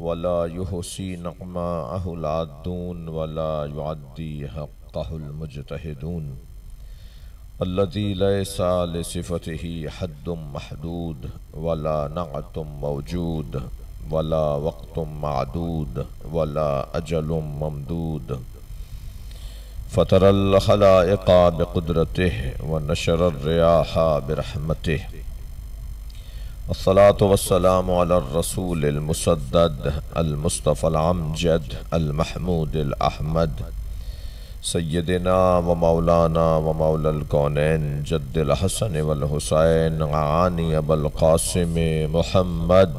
वला युहसी नकमा अहुलादून वला युद्दी हक़ुलमजतहदून अल्लती सिफत ही हदम महदूद वला नतम मौजूद वला वक्तम मादूद वला अजलुम ममदूद फ़तरल खलाक़ा बक़ुदरत व नशर रहा बरहमत असलात वसलाम रसूलमसदमस्तफ़लामजद अलमहमूदमद सैदना व मौलाना व मौलकौनैन जद्दलहसन वलहुसैन आनी अबुलकासम मोहम्मद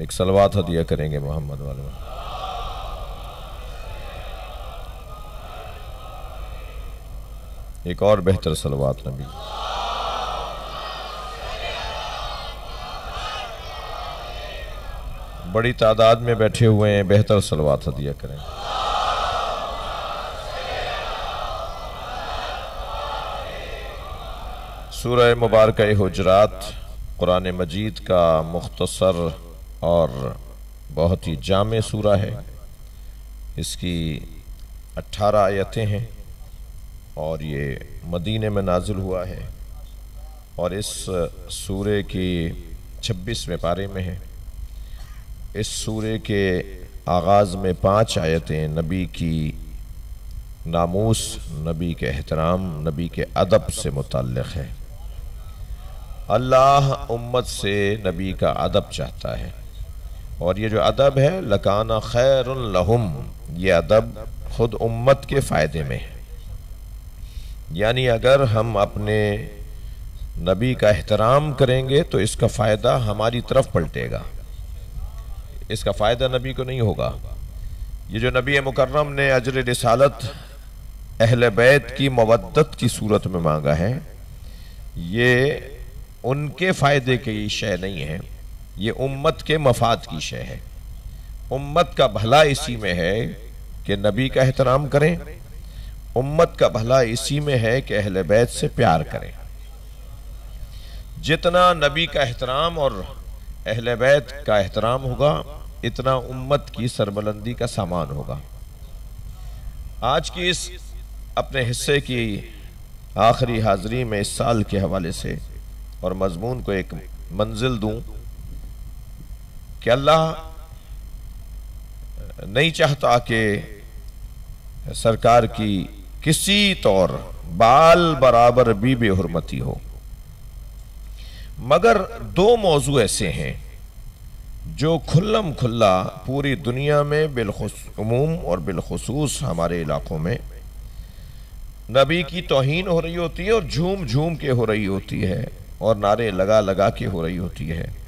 एक सलवात हदिया करेंगे मोहम्मद वाले एक और बेहतर सलवात नबी। बड़ी तादाद में बैठे हुए हैं, बेहतर सलवात हदिया करें। सूरह मुबारक हुजरात, कुरान मजीद का मुख्तसर और बहुत ही जाम सूरा है। इसकी अट्ठारह आयतें हैं और ये मदीने में नाजिल हुआ है और इस सूरे की छब्बीसवें पारे में है। इस सूरे के आगाज़ में पाँच आयतें नबी की नामूस, नबी के एहतराम, नबी के अदब से मुतल्लक़ है। अल्लाह उम्मत से नबी का अदब चाहता है। और ये जो अदब है, लकाना खैर लहुम, ये अदब खुद उम्मत के फ़ायदे में है। यानी अगर हम अपने नबी का एहतराम करेंगे तो इसका फ़ायदा हमारी तरफ़ पलटेगा। इसका फ़ायदा नबी को नहीं होगा। ये जो नबी मुकर्रम ने अजर रिसालत अहल बैत की मवद्दत की सूरत में मांगा है, ये उनके फ़ायदे की शय नहीं है। ये उम्मत के मफाद की शय है। उम्मत का भला इसी में है कि नबी का एहतराम करें। उम्मत का भला इसी में है कि अहल बैत से प्यार करें। जितना नबी का एहतराम और अहल बैत का एहतराम होगा, इतना उम्मत की सरबलंदी का सामान होगा। आज की इस अपने हिस्से की आखिरी हाजिरी में इस साल के हवाले से और मजमून को एक मंजिल दूँ कि अल्लाह नहीं चाहता कि सरकार की किसी तौर बाल बराबर भी बेहरमती हो। मगर दो मौजू ऐसे हैं जो खुल्लम खुल्ला पूरी दुनिया में बिलखुसूम और बिलखसूस हमारे इलाकों में नबी की तोहीन हो रही होती है और झूम झूम के हो रही होती है और नारे लगा लगा के हो रही होती है।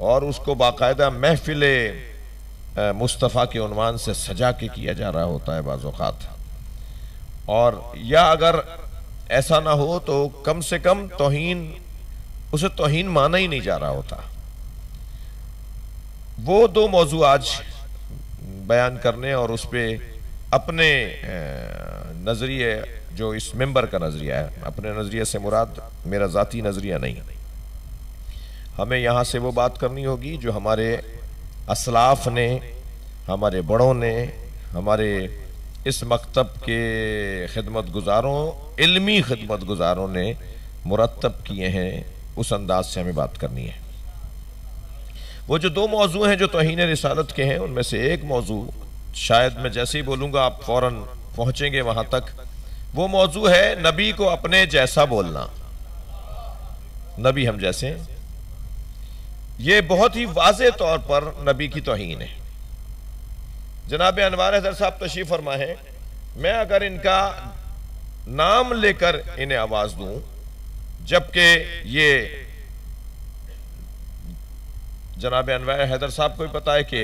और उसको बाकायदा महफिल मुस्तफ़ा के उनवान से सजा के किया जा रहा होता है बाज़ात और या अगर ऐसा ना हो तो कम से कम तोहन, उसे तोहन माना ही नहीं जा रहा होता। वो दो मौजू आज बयान करने और उस पर अपने नज़रिए, जो इस मेंबर का नज़रिया है, अपने नज़रिए से मुराद, मेरा ज़ाती नज़रिया नहीं। हमें यहाँ से वो बात करनी होगी जो हमारे असलाफ ने, हमारे बड़ों ने, हमारे इस मकतब के खिदमत गुजारों इल्मी खिदमत गुजारों ने मुरतब किए हैं, उस अंदाज से हमें बात करनी है। वो जो दो मौजू हैं जो तोहन रिसालत के हैं, उनमें से एक मौजू, शायद मैं जैसे ही बोलूँगा आप फ़ौर पहुँचेंगे वहाँ तक, वो मौजू है नबी को अपने जैसा बोलना। नबी हम जैसे ये बहुत ही वाज तौर पर नबी की तोहन है। जनाब अनवार हैदर साहब तशीफ फरमा है, मैं अगर इनका नाम लेकर इन्हें आवाज़ दूँ, जबकि ये जनाब अनवर हैदर साहब को भी पता है कि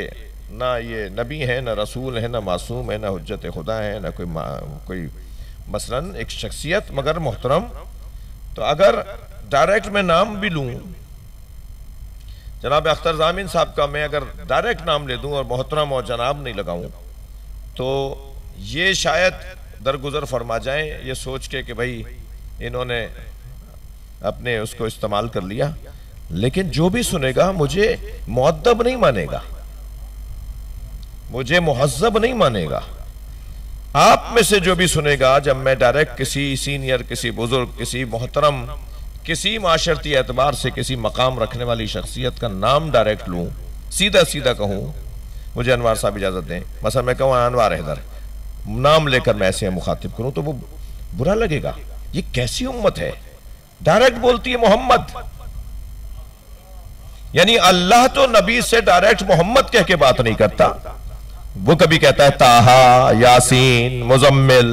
ना ये नबी है, ना रसूल है, ना मासूम है, ना हजत खुदा है, ना कोई कोई मसलन एक शख्सियत मगर मोहतरम। तो अगर डायरेक्ट मैं नाम भी लूँ जनाब अख्तर जामिन साहब का मैं अगर डायरेक्ट नाम ले दूँ और मोहतरम और जनाब नहीं लगाऊँ तो ये शायद दरगुजर फरमा जाए, ये सोच के कि भाई इन्होंने अपने उसको इस्तेमाल कर लिया। लेकिन जो भी सुनेगा, मुझे मुद्दब नहीं मानेगा। मुझे मुहजब नहीं मानेगा। आप में से जो भी सुनेगा, जब मैं डायरेक्ट किसी सीनियर किसी बुज़ुर्ग, किसी मोहतरम किसी माशरती एतबार से किसी मकाम रखने वाली शख्सियत का नाम डायरेक्ट लूँ सीधा सीधा कहूँ, मुझे अनवार साहब इजाज़त दें। मसा मैं कहूँ अनवार हैदर नाम लेकर मैं ऐसे मुखातिब करूँ तो वो बुरा लगेगा। ये कैसी उम्मत है? डायरेक्ट बोलती है मोहम्मद। यानी अल्लाह तो नबी से डायरेक्ट मोहम्मद कह के बात नहीं करता। वो कभी कहता है, ताहा, यासीन, मुजम्मिल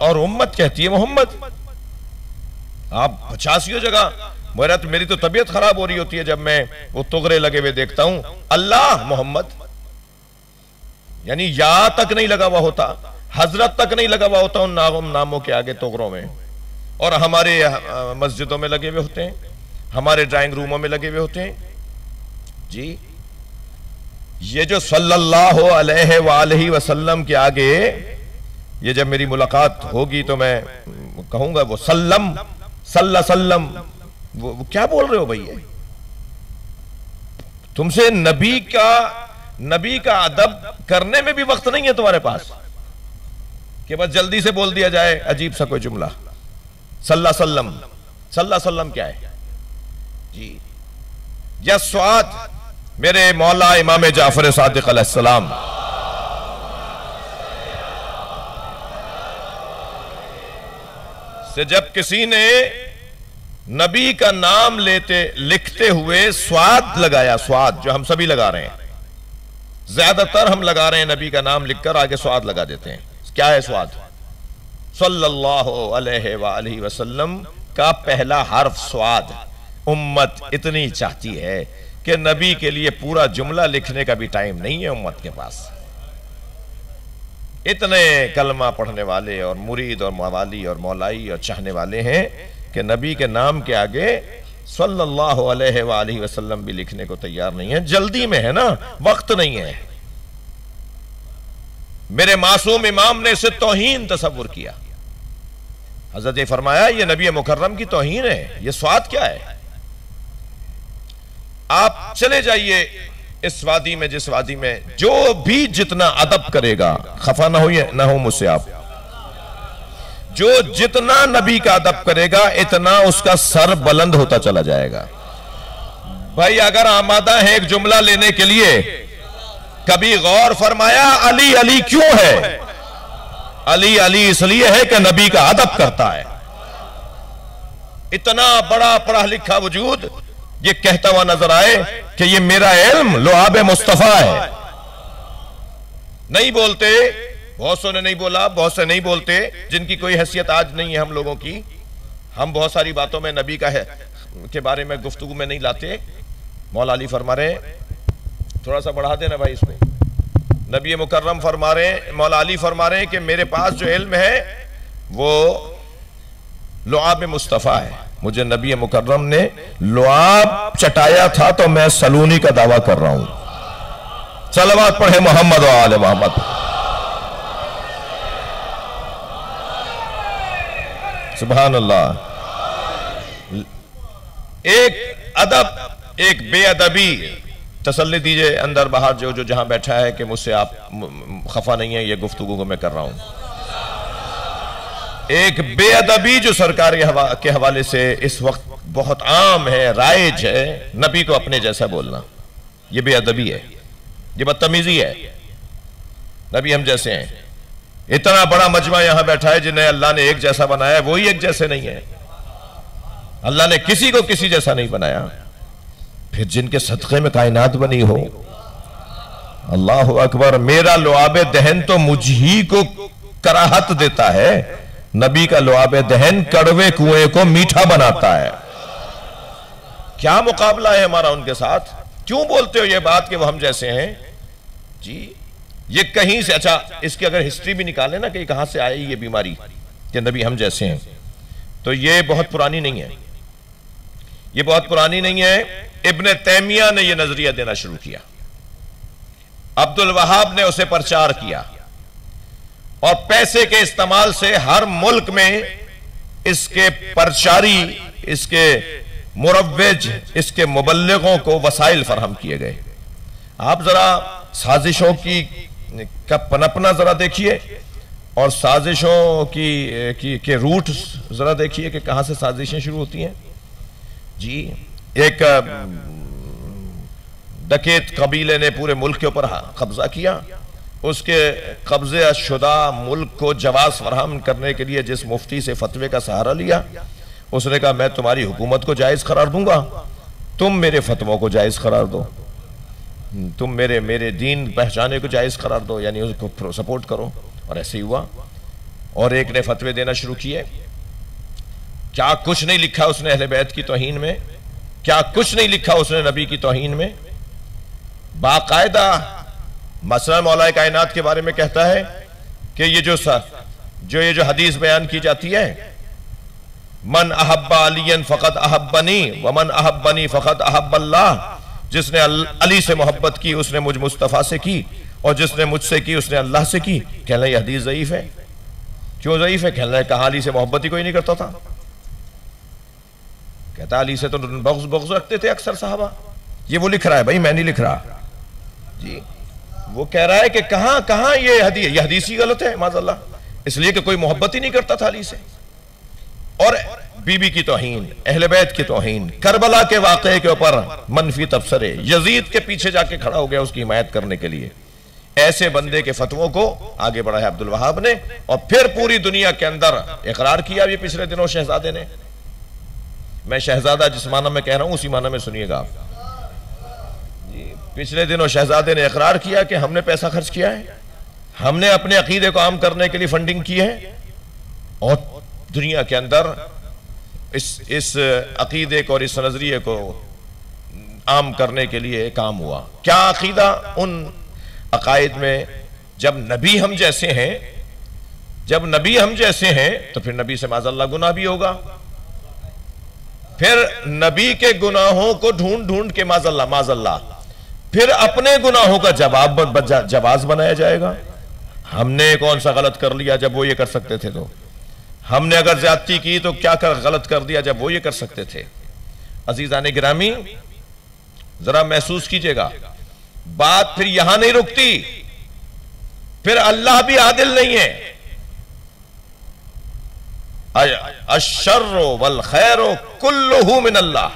और उम्मत कहती है मोहम्मद। आप पचासियों जगह मेरा तो मेरी तो तबीयत खराब हो रही होती है जब मैं वो तुगरे लगे हुए देखता हूँ। अल्लाह मोहम्मद। यानी या तक नहीं लगा हुआ होता, हज़रत तक नहीं लगा हुआ होता उन नाम नामों के आगे तोगरों में। और हमारे मस्जिदों में लगे हुए होते हैं, हमारे ड्राइंग रूमों में लगे हुए होते हैं। जी, ये जो सल्लल्लाहु अलैहि वसल्लम के आगे ये जब मेरी मुलाकात होगी तो मैं कहूँगा वो सल्लम सल्ला सल्लम वो, वो क्या बोल रहे हो भैया? तुमसे नबी का नबी का अदब करने में भी वक्त नहीं है तुम्हारे पास। कि बस जल्दी से बोल दिया जाए अजीब सा कोई जुमला। सल्ला सल्लम सल्ला सल्लम क्या है? जी। या स्वाद मेरे मौला इमाम जाफ़र सादिक सलाम से जब किसी ने नबी का नाम लेते, लिखते हुए स्वाद लगाया, स्वाद जो हम सभी लगा रहे हैं। ज़्यादातर हम लगा रहे हैं नबी का नाम लिखकर आगे स्वाद लगा देते हैं। क्या है स्वाद? सल्लल्लाहु अलैहि वसल्लम का पहला हर्फ स्वाद उम्मत इतनी चाहती है कि नबी के लिए पूरा जुमला लिखने का भी टाइम नहीं है उम्मत के पास। इतने कलमा पढ़ने वाले और मुरीद और मवाली और मौलाई और चाहने वाले हैं कि नबी के नाम के आगे सल्लल्लाहु अलैहि वसल्लम भी लिखने को तैयार नहीं है। जल्दी में है ना? वक्त नहीं है। मेरे मासूम इमाम ने इसे तोहीन तस्वुर किया। हज़रत फरमाया, ये नबी मुकर्रम की तोहीन है। ये स्वाद क्या है? आप चले जाइए। इस वादी में, जिस वादी में, जो भी जितना अदब करेगा, खफा ना हो ना हो मुझसे आप। जो जितना नबी का अदब करेगा, इतना उसका सर बुलंद होता चला जाएगा। भाई, अगर आमादा है एक जुमला लेने के लिए, कभी गौर फरमाया, अली अली क्यों है? अली अली इसलिए है कि नबी का अदब करता है। इतना बड़ा पढ़ा लिखा वजूद, ये कहता हुआ नज़र आए कि ये मेरा इल्म लोहाब मुस्तफ़ा है। नहीं बोलते, बहुत सो ने नहीं बोला, बहुत से नहीं बोलते, जिनकी कोई हैसियत आज नहीं है हम लोगों की। हम बहुत सारी बातों में नबी का है, के बारे में गुफ्तगु में नहीं लाते। मौला अली फरमा रहे थोड़ा सा बढ़ा देना भाई इसमें। नबी मुकर्रम फरमा रहे मौला अली फरमा रहे कि मेरे पास जो इल्म है, वो लुआब मुस्तफ़ा है। मुझे नबी मुकर्रम ने लुआब चटाया था तो मैं सलूनी का दावा कर रहा हूँ। सलवात पढ़े मोहम्मद वाल मोहम्मद। सुबह अल्लाह एक अदब, एक बेअदबी तसल्ली दीजिए अंदर बाहर जो जो जहाँ बैठा है कि मुझसे आप खफा नहीं है, ये गुफ्तु को मैं कर रहा हूँ। एक बेअदबी जो सरकार के हवाले से इस वक्त बहुत आम है, राइज है, नबी को अपने जैसा बोलना। ये बेअदबी है। ये बदतमीजी है। नबी हम जैसे हैं। इतना बड़ा मजमा यहाँ बैठा है जिन्हें अल्लाह ने एक जैसा बनाया वही एक जैसे नहीं है। अल्लाह ने किसी को किसी जैसा नहीं बनाया। फिर जिनके सदक़े में कायनात बनी हो, अल्लाह अकबर, मेरा लुआब दहन तो मुझ ही को कराहत देता है। नबी का लुआब दहन कड़वे कुएँ को मीठा बनाता है। क्या मुकाबला है हमारा उनके साथ? क्यों बोलते हो ये बात कि वो हम जैसे हैं? जी, ये कहीं से अच्छा इसकी अगर हिस्ट्री भी निकाले ना कि कहाँ से आई ये बीमारी, कि नबी हम जैसे हैं तो ये बहुत पुरानी नहीं है। ये बहुत पुरानी नहीं है। इब्ने तैमिया ने यह नज़रिया देना शुरू किया। अब्दुल वहाब ने उसे प्रचार किया। और पैसे के इस्तेमाल से हर मुल्क में इसके प्रचारी इसके मुरवज इसके मुबल्लिगों को वसाइल फराहम किए गए। आप जरा साजिशों की का पनपना जरा देखिए और साजिशों की, की के रूट जरा देखिए कि कहाँ से साजिशें शुरू होती हैं। जी एक डकेत कबीले ने पूरे मुल्क के ऊपर कब्जा किया। उसके कब्जे शुदा मुल्क को जवाब फराहम करने के लिए जिस मुफ्ती से फतवे का सहारा लिया, उसने कहा, मैं तुम्हारी हुकूमत को जायज़ करार दूँगा। तुम मेरे फतवों को जायज़ करार दो। तुम मेरे मेरे दीन पहचाने को जायज़ करार दो, यानी उसको सपोर्ट करो। और ऐसे ही हुआ। और एक ने फतवे देना शुरू किए। क्या कुछ नहीं लिखा उसने अहले बैत की तोहन में? क्या कुछ नहीं लिखा उसने नबी की तोहीन में? बाकायदा मसला मौलाए कायनात के बारे में कहता है कि ये जो सा, जो ये जो हदीस बयान की जाती है मन अहब्बा अलियन फ़कत अहब्बनी व मन अहब्बनी फ़कत अहब्बल्लाह जिसने अली से मोहब्बत की उसने मुझ मुस्तफ़ा से की और जिसने मुझसे की उसने अल्लाह से की। कहना ये हदीस ज़यीफ़ है। क्यों ज़यीफ़ है? कहना है कहा अली से मोहब्बत ही कोई नहीं करता था। कहता अली से तो बख्स बख्स रखते थे अक्सर साहबा। ये वो लिख रहा है भाई मैं नहीं लिख रहा। जी। वो कह रहा है कि कहाँ कहाँ ये हदीस ये हदीस ही गलत है माजल्ला इसलिए कि कोई मोहब्बत ही नहीं करता था अली से। और बीबी की तोहीन, अहल बैत की तोहीन, करबला के वाक़े के ऊपर मनफी तबसरे, यजीद के पीछे जाके खड़ा हो गया उसकी हिमायत करने के लिए। ऐसे बंदे के फतवों को आगे बढ़ाया अब्दुल वहाब ने और फिर पूरी दुनिया के अंदर इकरार किया भी पिछले दिनों शहजादे ने। मैं शहजादा जिस माना में कह रहा हूँ, उसी माना में सुनिएगा आप। पिछले दिनों शहजादे ने इकरार किया कि हमने पैसा खर्च किया है। हमने अपने अकीदे को आम करने के लिए फंडिंग की है। और दुनिया के अंदर इस इस अकीदे को और इस नज़रिए को आम करने के लिए काम हुआ। क्या अकीदा उन अकायद में जब नबी हम जैसे हैं, जब नबी हम जैसे हैं तो फिर नबी से माजल्ला गुना भी होगा। फिर नबी के गुनाहों को ढूंढ ढूंढ के माजल्ला माजल्ला फिर अपने गुनाहों का जवाब जवाब बनाया जाएगा। हमने कौन सा गलत कर लिया जब वो ये कर सकते थे तो? हमने अगर ज्यादती की तो क्या कर, गलत कर दिया जब वो ये कर सकते थे? अजीजा ने गिरामी, जरा महसूस कीजिएगा। बात फिर यहाँ नहीं रुकती। फिर अल्लाह भी आदिल नहीं है। अशर्रो वल खैरो कुल्लू मिन अल्लाह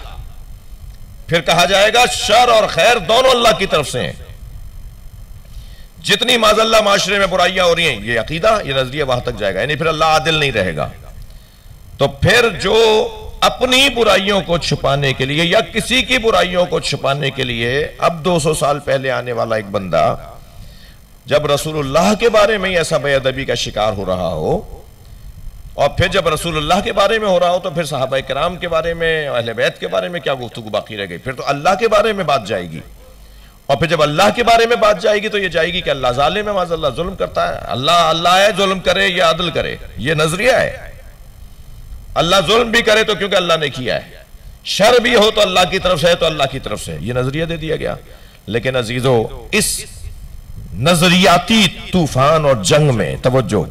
फिर कहा जाएगा, शर और खैर दोनों अल्लाह की तरफ़ से हैं। जितनी माजल्ला माशरे में बुराइयाँ हो रही हैं, ये अकीदा, ये नज़रिया वहाँ तक जाएगा। यानी फिर अल्लाह आदिल नहीं रहेगा। तो फिर जो अपनी बुराइयों को छुपाने के लिए या किसी की बुराइयों को छुपाने के लिए अब 200 साल पहले आने वाला एक बंदा, जब रसूलुल्लाह के बारे में ऐसा बेअदबी का शिकार हो रहा हो और फिर जब रसूलुल्लाह के बारे में हो रहा हो तो फिर साहब कराम के बारे में, अहल बैत के बारे में क्या गुफ्तु बाकी रह गई? फिर तो अल्लाह के बारे में बात जाएगी। और फिर जब अल्लाह के बारे में बात जाएगी तो ये जाएगी कि अल्लाह जालिम है माजल्ला जुल्म करता है। अल्लाह अल्लाह है, जुल्म करे या अदल करे, ये नज़रिया है। अल्लाह जुल्म भी करे तो क्योंकि अल्लाह ने किया है। शर भी हो तो अल्लाह की तरफ़ से है तो अल्लाह की तरफ़ से ये नज़रिया दे दिया गया। लेकिन अजीजो, इस नजरियाती तूफ़ान और जंग में, तवज्जो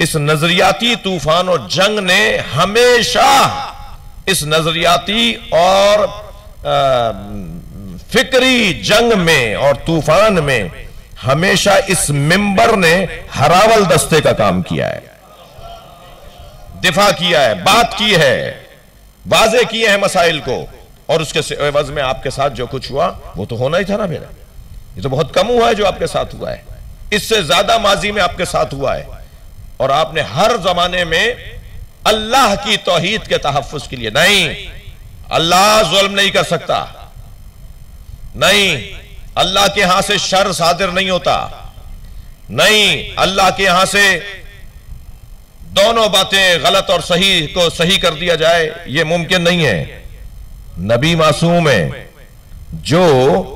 इस नजरियाती तूफ़ान और जंग ने हमेशा इस नजरियाती और आ, फिक्री जंग में और तूफ़ान में हमेशा इस मिंबर ने हरावल दस्ते का काम किया है। दिफा किया है बात की है वाजे किए हैं मसाइल को और उसके एवज में आपके साथ जो कुछ हुआ वो तो होना ही था ना मेरा। ये तो बहुत कम हुआ है जो आपके साथ हुआ है। इससे ज़्यादा माजी में आपके साथ हुआ है। और आपने हर जमाने में अल्लाह की तोहीद के तहफ़ के लिए, नहीं। अल्लाह जुल्म नहीं कर सकता। नहीं, अल्लाह के यहाँ से शर सादिर नहीं होता। नहीं, अल्लाह के यहाँ से दोनों बातें गलत और सही को सही कर दिया जाए यह मुमकिन नहीं है। नबी मासूम है, जो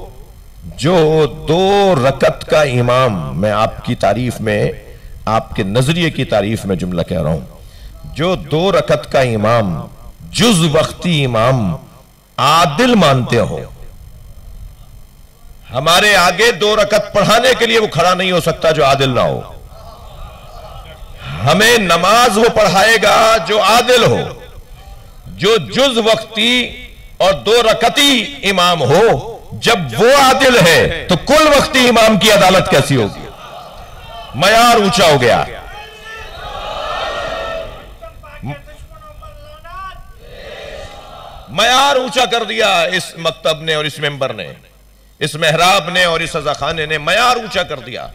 जो दो रकत का इमाम, मैं आपकी तारीफ़ में आपके नज़रिए की तारीफ़ में जुमला कह रहा हूँ। जो दो रकत का इमाम जुज वक्ती इमाम, आदिल मानते हो। हमारे आगे दो रकत पढ़ाने के लिए वो खड़ा नहीं हो सकता जो आदिल ना हो। हमें नमाज़ वो पढ़ाएगा जो आदिल हो। जो जुज वक्ती और दो रकती इमाम हो, जब वो आदिल है तो कुल वक्ती इमाम की अदालत कैसी होगी? मयार ऊँचा हो गया। मयार ऊँचा कर दिया इस मकतब ने और इस मेंबर ने, इस मेहराब ने और इस खाने ने, मयार ऊँचा कर दिया।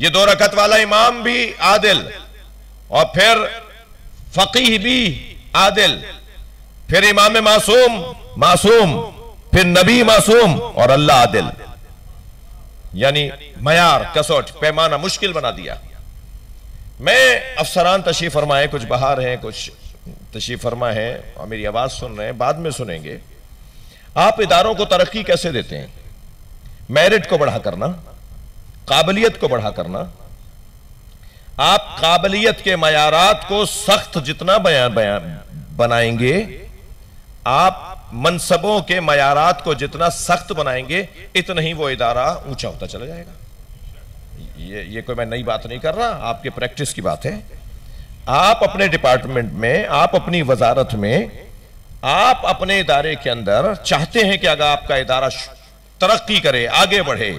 ये दो रकत वाला इमाम भी आदिल, और फिर फकीह भी आदिल, फिर इमाम मासूम मासूम, फिर नबी मासूम और अल्लाह आदिल। यानी मयार, कसौट, पैमाना मुश्किल बना दिया। मैं अफसरान तशीफ फरमाए, कुछ बाहर हैं, कुछ तशीफ फरमा है, और मेरी आवाज़ सुन रहे हैं, बाद में सुनेंगे। आप इदारों को तरक्की कैसे देते हैं? मेरिट को बढ़ा करना, काबिलियत को बढ़ा करना। आप काबिलियत के मयारात को सख्त जितना बयान बयान बनाएँगे, आप मनसबों के मयारात को जितना सख्त बनाएँगे, इतना ही वो इदारा ऊँचा होता चला जाएगा। ये ये कोई मैं नई बात नहीं कर रहा, आपके प्रैक्टिस की बात है। आप अपने डिपार्टमेंट में, आप अपनी वजारत में, आप अपने इदारे के अंदर चाहते हैं कि अगर आपका इदारा तरक्की करे, आगे बढ़े,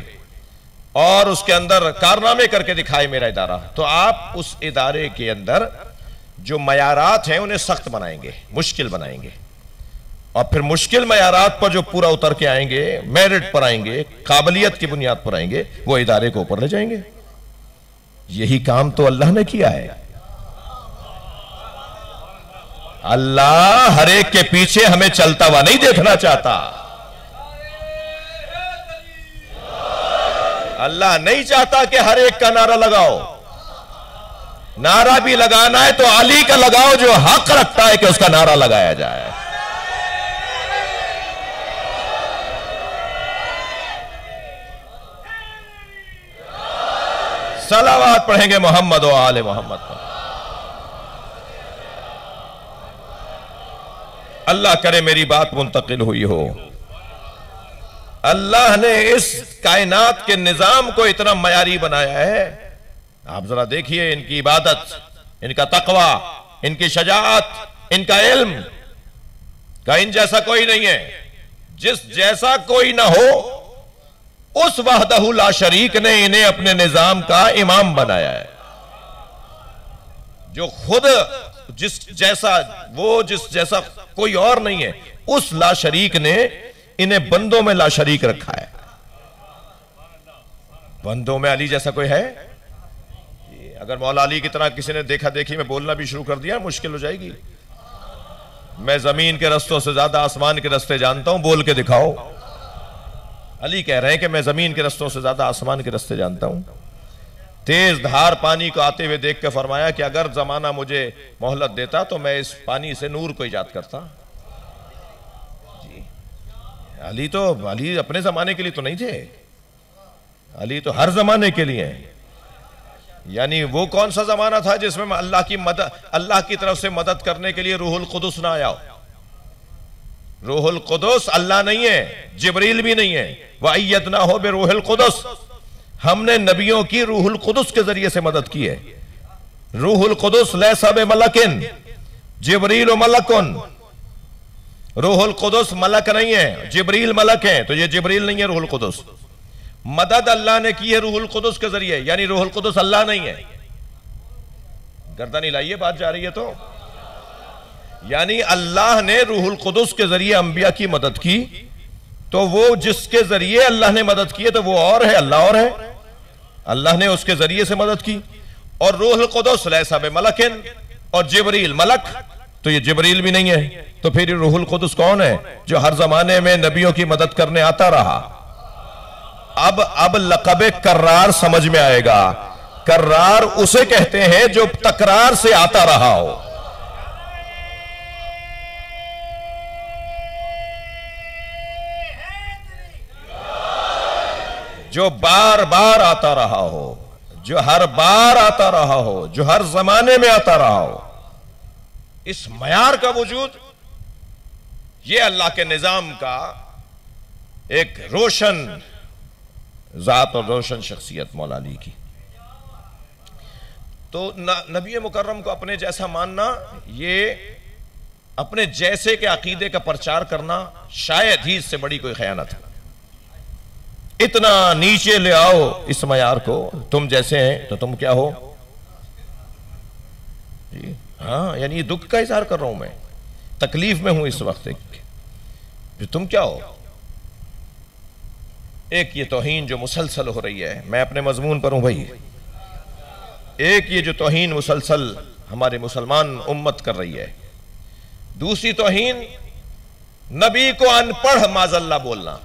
और उसके अंदर कारनामे करके दिखाए मेरा इदारा तो आप उस इदारे के अंदर जो मयारात हैं, उन्हें सख्त बनाएँगे, मुश्किल बनाएँगे। और फिर मुश्किल मयारात पर जो पूरा उतर के आएँगे, मेरिट पर आएँगे, काबिलियत की बुनियाद पर आएँगे, वो इदारे को ऊपर ले जाएँगे। यही काम तो अल्लाह ने किया है। अल्लाह हर एक के पीछे हमें चलता हुआ नहीं देखना चाहता। अल्लाह नहीं चाहता कि हर एक का नारा लगाओ। नारा भी लगाना है तो अली का लगाओ जो हक रखता है कि उसका नारा लगाया जाए। सलावात पढ़ेंगे मोहम्मद आल मोहम्मद पर अल्लाह करे मेरी बात मुंतकिल हुई हो। अल्लाह ने इस कायनात के निज़ाम को इतना मयारी बनाया है। आप जरा देखिए इनकी इबादत, इनका तकवा, इनकी शजात इनका इल्म। का इन जैसा कोई नहीं है। जिस जैसा कोई ना हो उस वहदहुल्ला शरीक ने इन्हें अपने निज़ाम का इमाम बनाया है। जो खुद जिस जैसा, वो जिस जैसा कोई और नहीं है, उस ला शरीक ने इन्हें बंदों में ला शरीक रखा है। बंदों में अली जैसा कोई है? अगर मौला अली की तरह किसी ने देखा, देखी, में बोलना भी शुरू कर दिया, मुश्किल हो जाएगी। मैं ज़मीन के रस्तों से ज़्यादा आसमान के रस्ते जानता हूँ, बोल के दिखाओ। अली कह रहे हैं कि मैं ज़मीन के रस्तों से ज़्यादा आसमान के रस्ते जानता हूँ। तेज धार पानी को आते हुए देख के फरमाया कि अगर जमाना मुझे मोहलत देता तो मैं इस पानी से नूर को ईजाद करता। जी। अली तो अली अपने जमाने के लिए तो नहीं थे। अली तो हर जमाने के लिए यानी वो कौन सा जमाना था जिसमें अल्लाह की मदद, अल्लाह की तरफ़ से मदद करने के लिए रूहुल कुदस ना आया रूहुल कुदस अल्लाह नहीं है, जबरील भी नहीं है। वह ना हो बे रूहुल कुदस। हमने नबियों की रूहुल कुदस के ज़रिए से मदद की है। रूहुल कुदस सब मलकिन, जिबरील मलकुन। रूहुल कुदस मलक नहीं है, जिबरील मलक है तो ये जिबरील नहीं है, रूहुल कुदस। मदद अल्लाह ने की है रूहुल कुदस के ज़रिए, यानी रूहुल कुदस अल्लाह नहीं है। गर्दा गर्दन हिलाइए, बात जा रही है तो। यानी अल्लाह ने रूहुल कुदस के ज़रिए अंबिया की मदद की तो वो जिसके ज़रिए अल्लाह ने मदद की है तो वो और है, अल्लाह और है। अल्लाह ने उसके ज़रिए से मदद की। और रूहुल कुदस सब मलकिन, और जिबरील मलक तो ये जिबरील भी नहीं है। तो फिर रूहुल कुदस कौन है, जो हर जमाने में नबियों की मदद करने आता रहा? अब अब लकब कर्रार समझ में आएगा। कर्रार उसे कहते हैं जो तकरार से आता रहा हो। जो बार बार आता रहा हो, जो हर बार आता रहा हो, जो हर जमाने में आता रहा हो, इस मयार का वजूद, ये अल्लाह के निज़ाम का एक रोशन, ज़ात और रोशन शख्सियत मौलानी की। तो नबी मुकर्रम को अपने जैसा मानना, ये अपने जैसे के अकीदे का प्रचार करना, शायद ही इससे बड़ी कोई खयानत है। इतना नीचे ले आओ इस मयार को। तुम जैसे हैं तो तुम क्या हो? जी हाँ यानी ये दुख का इजहार कर रहा हूँ मैं। तकलीफ़ में हूँ इस वक्त जो तुम क्या हो? एक ये तोहीन जो मुसलसल हो रही है, मैं अपने मजमून पर हूँ भाई। एक ये जो तोहीन मुसलसल हमारे मुसलमान उम्मत कर रही है। दूसरी तोहीन, नबी को अनपढ़ माजल्ला बोलना।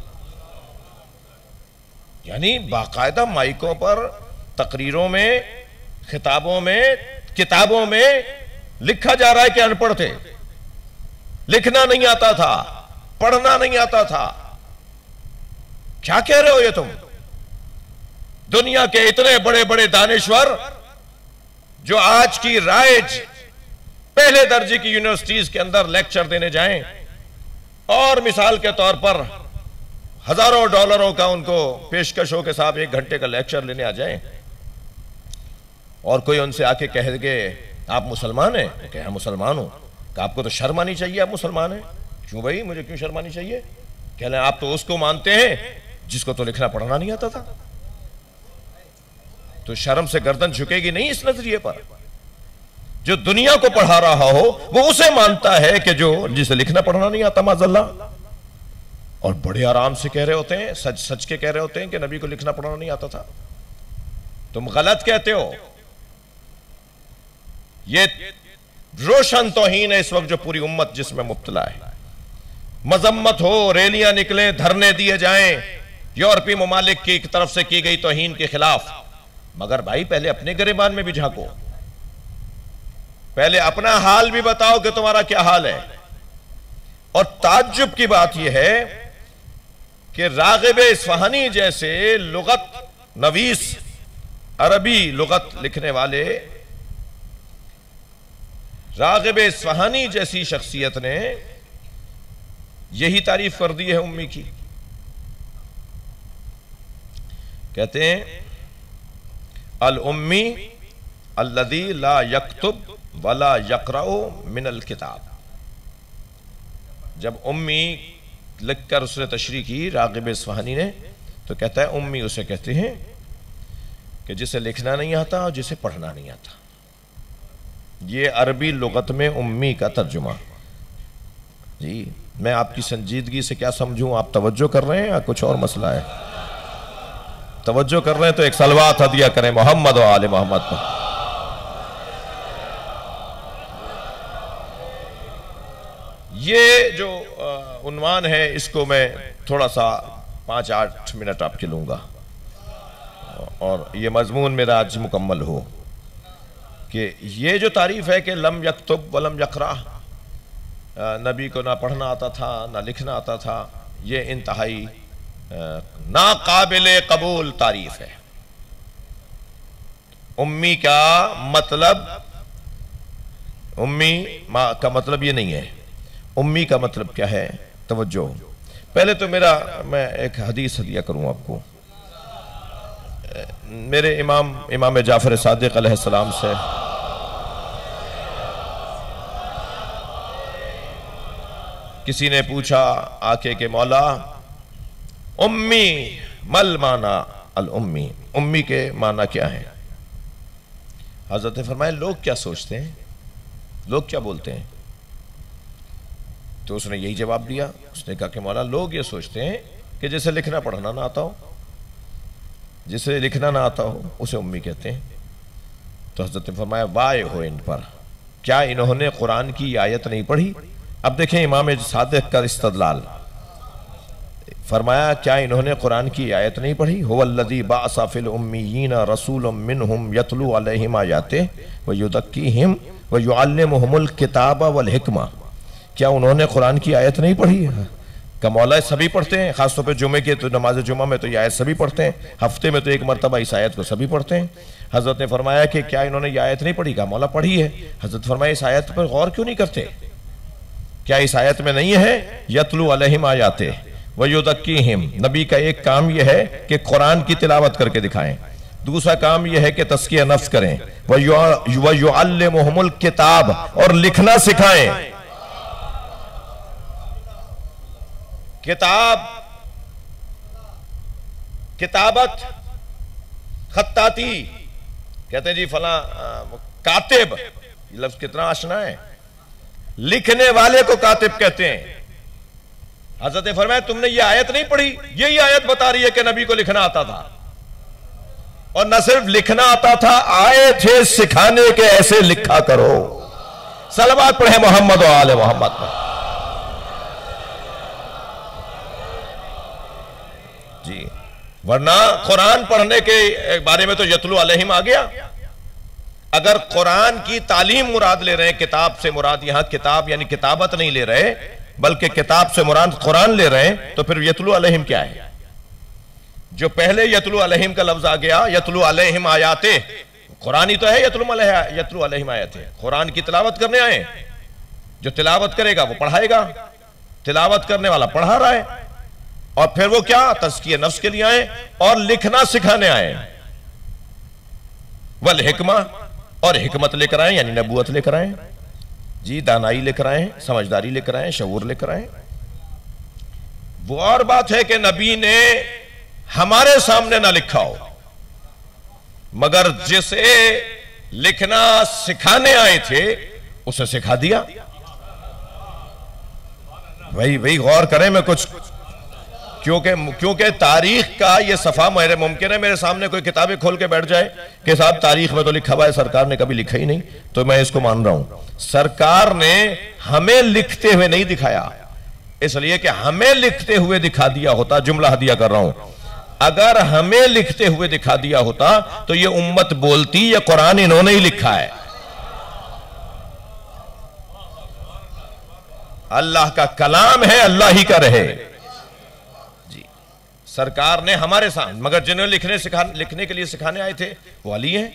यानी बाकायदा माइकों पर तकरीरों में, खिताबों में, किताबों में लिखा जा रहा है कि अनपढ़ थे। लिखना नहीं आता था, पढ़ना नहीं आता था। क्या कह रहे हो ये तुम? दुनिया के इतने बड़े बड़े दानेश्वर, जो आज की राइज पहले दर्जे की यूनिवर्सिटीज के अंदर लेक्चर देने जाएँ, और मिसाल के तौर पर हज़ारों डॉलरों का उनको पेशकशों के साथ एक घंटे का लेक्चर लेने आ जाएँ। और कोई उनसे आके कह के आप मुसलमान हैं? हाँ, मुसलमान हूँ। आपको तो शर्म आनी चाहिए आप मुसलमान हैं? क्यों भाई मुझे क्यों शर्म आनी चाहिए? कह रहे आप तो उसको मानते हैं जिसको तो लिखना पढ़ना नहीं आता था। तो शर्म से गर्दन झुकेगी नहीं इस नज़रिए पर। जो दुनिया को पढ़ा रहा हो वो उसे मानता है कि जो जिसे लिखना पढ़ना नहीं आता माजल्ला और बड़े आराम से कह रहे होते हैं, सच सच के कह रहे होते हैं कि नबी को लिखना पढ़ना नहीं आता था। तुम गलत कहते हो। ये रोशन तोहीन है इस वक्त जो पूरी उम्मत जिसमें मुब्तला है। मजम्मत हो, रैलियाँ निकले, धरने दिए जाएँ यूरोपीय ममालिक की तरफ़ से की गई तोहीन के खिलाफ। मगर भाई, पहले अपने गरेबान में भी झांको। पहले अपना हाल भी बताओ कि तुम्हारा क्या हाल है। और ताज्जुब की बात यह है कि रागिब इसफहानी जैसे लुगत नवीस अरबी लुगत लिखने वाले रागिब इसफहानी जैसी शख्सियत ने यही तारीफ़ कर दी है उम्मी की। कहते हैं, अल उम्मी अल्लदी ला यकतुब वला यकराओ मिनल किताब। जब उम्मी लिखकर उसने तशरी की, रागिब स्वानी ने तो कहता है, उम्मी उसे कहते हैं कि जिसे लिखना नहीं आता और जिसे पढ़ना नहीं आता। ये अरबी लगत में उम्मी का तर्जुमा। जी, मैं आपकी संजीदगी से क्या समझूं? आप तवज्जो कर रहे हैं या कुछ और मसला है? तवज्जो कर रहे हैं तो एक सलवात हदिया करें, मोहम्मद आल मोहम्मद पर। ये जो उन्वान है, इसको मैं थोड़ा सा पाँच आठ मिनट आपके लूँगा। और ये मजमून मेरा आज मुकम्मल हो कि ये जो तारीफ़ है कि लम यकतुब वलम यकरा नबी को ना पढ़ना आता था, ना लिखना आता था, ये इंतहाई नाकाबिल कबूल तारीफ़ है। उम्मी का मतलब उम्मी का मतलब ये नहीं है। उम्मी का मतलब क्या है? तवज्जो। पहले तो मेरा, मैं एक हदीस हदिया करूँ आपको। मेरे इमाम इमाम जाफ़र सादिक सलाम से। किसी ने पूछा, आके के मौला, उम्मी, मल माना अल उम्मी? उम्मी के माना क्या है? हज़रत फरमाए लोग क्या सोचते हैं? लोग क्या बोलते हैं? तो उसने यही जवाब दिया। उसने कहा कि मौला, लोग ये सोचते हैं कि जैसे लिखना पढ़ना ना आता हो, जिसे लिखना ना आता हो, उसे उम्मी कहते हैं। तो हज़रत फरमाया वाय हो इन पर। क्या इन्होंने कुरान की आयत नहीं पढ़ी? अब देखें इमाम सादिक का इस्तदलाल। फरमाया, क्या इन्होंने कुरान की आयत नहीं पढ़ी? होवल्लदी बासाफिल उम्मीन रसूल मिनहुम यतलू अलैहिम आयाते व युदक्कीहिम व युअल्लिमुहुमुल किताब वल हिकमा। क्या उन्होंने कुरान की आयत नहीं पढ़ी है? कमौला सभी पढ़ते हैं? खासतौर पर जुमे के तो नमाज़ जुमा में तो ये आयत सभी पढ़ते हैं। हफ़्ते में तो एक मरतबा इस आयत को सभी पढ़ते हैं। हज़रत ने फरमाया कि क्या इन्होंने ये आयत नहीं पढ़ी? का मौला पढ़ी है? हज़रत फरमाया, इस आयत पर गौर क्यों नहीं करते? क्या इस आयत में नहीं है? यतलू अलहिम आयाते वयुदक्की हिम नबी का एक काम यह है कि कुरान की तिलावत करके दिखाएँ। दूसरा काम यह है कि तस्किया नफ्स करें। वयुअल्लिमुहुमुल किताब और लिखना सिखाएँ। किताब, किताबत, खत्ताती। कहते जी, फला कातिब। लफ्ज कितना आशना है? लिखने वाले को कातिब कहते हैं। हज़रत फरमाए तुमने ये आयत नहीं पढ़ी? यही आयत बता रही है कि नबी को लिखना आता था। और न सिर्फ़ लिखना आता था, आए थे सिखाने के ऐसे लिखा करो। सलवात पढ़े मोहम्मद और आले मोहम्मद पर जी वरना कुरान पढ़ने के बारे में तो यतलू अलहिम आ गया। अगर कुरान की तालीम मुराद ले रहे किताब से मुराद, यहाँ किताब यानी किताबत नहीं ले रहे, बल्कि किताब से मुराद कुरान ले रहे तो फिर यतलू अलहिम क्या है? जो पहले यतलू अलहिम का लफ्ज आ गया, यतलू अलहिम आयाते, कुरान ही तो है यतलू यतलू अलहिम आयाते। कुरान की तिलावत करने आए जो तिलावत करेगा, वो पढ़ाएगा। तिलावत करने वाला पढ़ा रहा है। और फिर वो क्या? तस्किया नफ्स के लिए आए और लिखना सिखाने आए। वल हिकमा, और हिकमत लेकर आए, यानी नबूत लेकर आए। जी, दानाई लेकर आए, समझदारी लेकर आए, शऊर लेकर आए। वो और बात है कि नबी ने हमारे सामने ना लिखा हो, मगर जिसे लिखना सिखाने आए थे, उसे सिखा दिया। वही वही गौर करें, मैं कुछ क्योंकि क्योंकि तारीख का ये सफ़ा मेरे मुमकिन है, मेरे सामने कोई किताबें खोल के बैठ जाए कि साहब, तारीख में तो लिखा हुआ है, सरकार ने कभी लिखा ही नहीं तो मैं इसको मान रहा हूँ। सरकार ने हमें लिखते हुए नहीं दिखाया, इसलिए कि हमें लिखते हुए दिखा दिया होता, जुमला हदिया कर रहा हूँ। अगर हमें लिखते हुए दिखा दिया होता तो ये उम्मत बोलती, ये कुरान इन्होंने ही लिखा है। अल्लाह का कलाम है, अल्लाह ही का रहे। सरकार ने हमारे साथ, मगर जिन्हें लिखने लिखने के लिए सिखाने आए थे, वो अली हैं।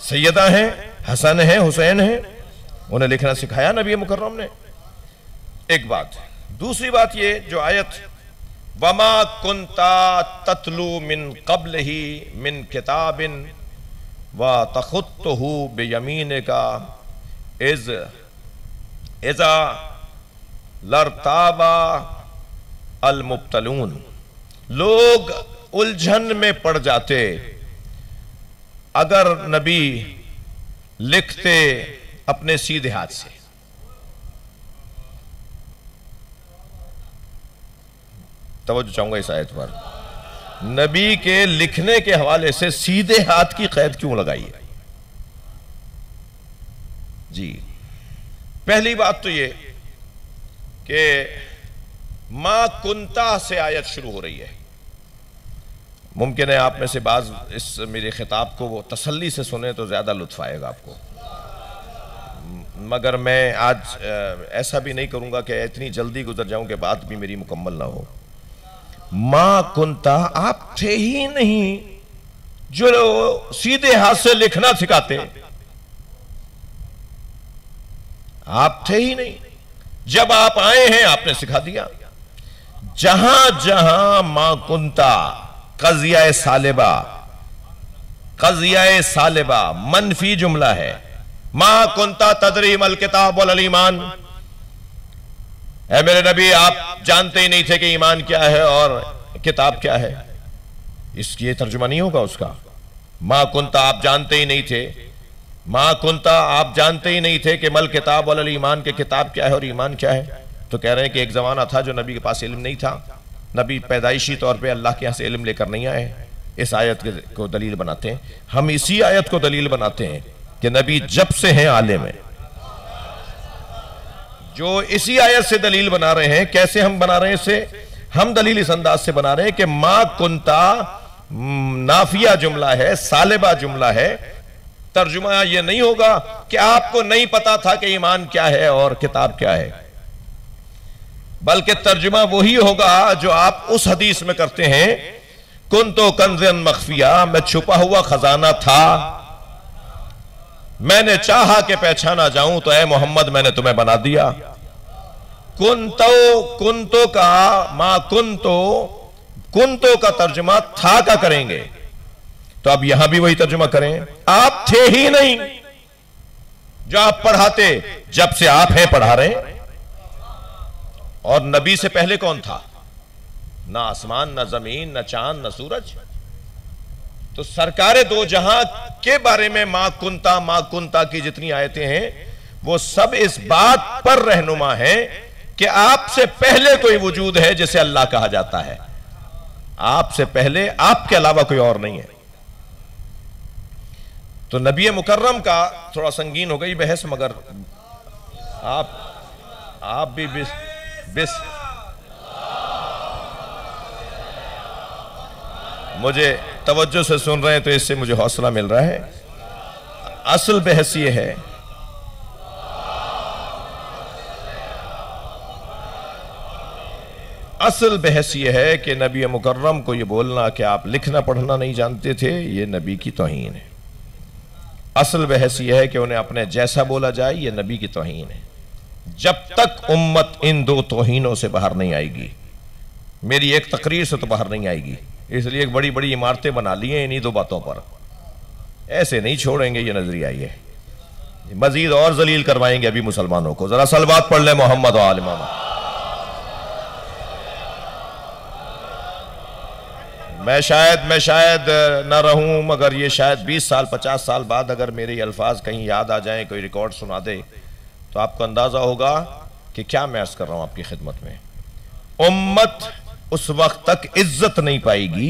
सैयदा हैं, हसन है, हुसैन है, उन्हें लिखना सिखाया नबी मुकर्रम ने। एक बात, दूसरी बात ये, जो आयत, वमा कुंता ततलू मिन कबल ही मिन किताबिन, व तखुत बेयमीन का इज़, इजा लरताबा अलमुबतलून। लोग उलझन में पड़ जाते। अगर नबी लिखते अपने सीधे हाथ से। तवज्जो चाहूँगा इस आयत पर। नबी के लिखने के हवाले से सीधे हाथ की कैद क्यों लगाई है? जी। पहली बात तो ये कि माँ कुंता से आयत शुरू हो रही है। मुमकिन है आप में से बाज इस मेरे खिताब को वो तसल्ली से सुने तो ज़्यादा लुत्फ आएगा आपको। मगर मैं आज ऐसा भी नहीं करूँगा कि इतनी जल्दी गुजर जाऊँ कि बात भी मेरी मुकम्मल ना हो। माँ कुंता आप थे ही नहीं जो सीधे हाथ से लिखना सिखाते। आप थे ही नहीं। जब आप आए हैं, आपने सिखा दिया। जहाँ जहाँ माँ कुंता कजिया सालिबा कजिया सालिबा, मनफी जुमला है। माँ कुंता तदरीम अल किताब वल ईमान। मेरे नबी, आप जानते ही नहीं थे कि ईमान क्या है और किताब क्या है। इसकी तर्जुमा नहीं होगा उसका। माँ कुंता, आप जानते ही नहीं थे। माँ कुंता, आप जानते ही नहीं थे कि मल किताब वाल ईमान के किताब क्या है और ईमान क्या है। तो कह रहे हैं कि एक जमाना था जो नबी के पास इल्म नहीं था। नबी पैदाइशी तौर पे अल्लाह के यहाँ से इल्म लेकर नहीं आए। इस आयत को दलील बनाते हैं। हम इसी आयत को दलील बनाते हैं कि नबी जब से हैं आले में जो इसी आयत से दलील बना रहे हैं, कैसे हम बना रहे हैं इसे? हम दलील इस अंदाज से बना रहे हैं कि माँ कुंता नाफिया जुमला है, सालेबा जुमला है। तर्जुमा यह नहीं होगा कि आपको नहीं पता था कि ईमान क्या है और किताब क्या है। बल्कि तर्जुमा वही होगा जो आप उस हदीस में करते हैं, कुन तो कंजन मखफिया, मैं छुपा हुआ खजाना था। मैंने चाहा कि पहचाना जाऊँ तो ए मोहम्मद, मैंने तुम्हें बना दिया। कुन तो कुन तो का, माँ कुन तो कुंतो का तर्जुमा था का करेंगे? तो अब यहाँ भी वही तर्जुमा करें। आप थे ही नहीं। जो आप पढ़ाते, जब से आप हैं, पढ़ा रहे और नबी से पहले कौन था? ना आसमान, ना ज़मीन, ना चाँद, ना सूरज। तो सरकार दो जहाँ के बारे में माँ कुंता माँ कुंता की जितनी आयतें हैं, वो सब इस बात पर रहनुमा है कि आपसे पहले कोई वजूद है जिसे अल्लाह कहा जाता है। आपसे पहले, आपके अलावा कोई और नहीं है। तो नबी मुकर्रम का थोड़ा संगीन हो गई बहस, मगर आप आप भी बिस बिस। मुझे तवज्जो से सुन रहे हैं तो इससे मुझे हौसला मिल रहा है। असल बहस ये है, असल बहस यह है कि नबी मुकर्रम को यह बोलना कि आप लिखना, पढ़ना नहीं जानते थे, ये नबी की तोहन है। असल बहस यह है कि उन्हें अपने जैसा बोला जाए यह नबी की तोहन है। जब तक उम्मत इन दो तोहनों से बाहर नहीं आएगी। मेरी एक तकरीर से तो बाहर नहीं आएगी। इसलिए एक बड़ी बड़ी इमारतें बना ली हैं इन्हीं दो बातों पर। ऐसे नहीं छोड़ेंगे, ये नज़रिया ये मजीद और जलील करवाएँगे अभी मुसलमानों को। जरा सलवात पढ़ ले मोहम्मद आलमा मैं। शायद मैं शायद ना रहूँ, मगर ये शायद 20 साल 50 साल बाद अगर मेरे अल्फाज कहीं याद आ जाएँ, कोई रिकॉर्ड सुना दे तो आपको अंदाज़ा होगा कि क्या मैं अर्ज़ कर रहा हूँ आपकी खिदमत में। उम्मत उस वक्त तक इज़्ज़त नहीं पाएगी।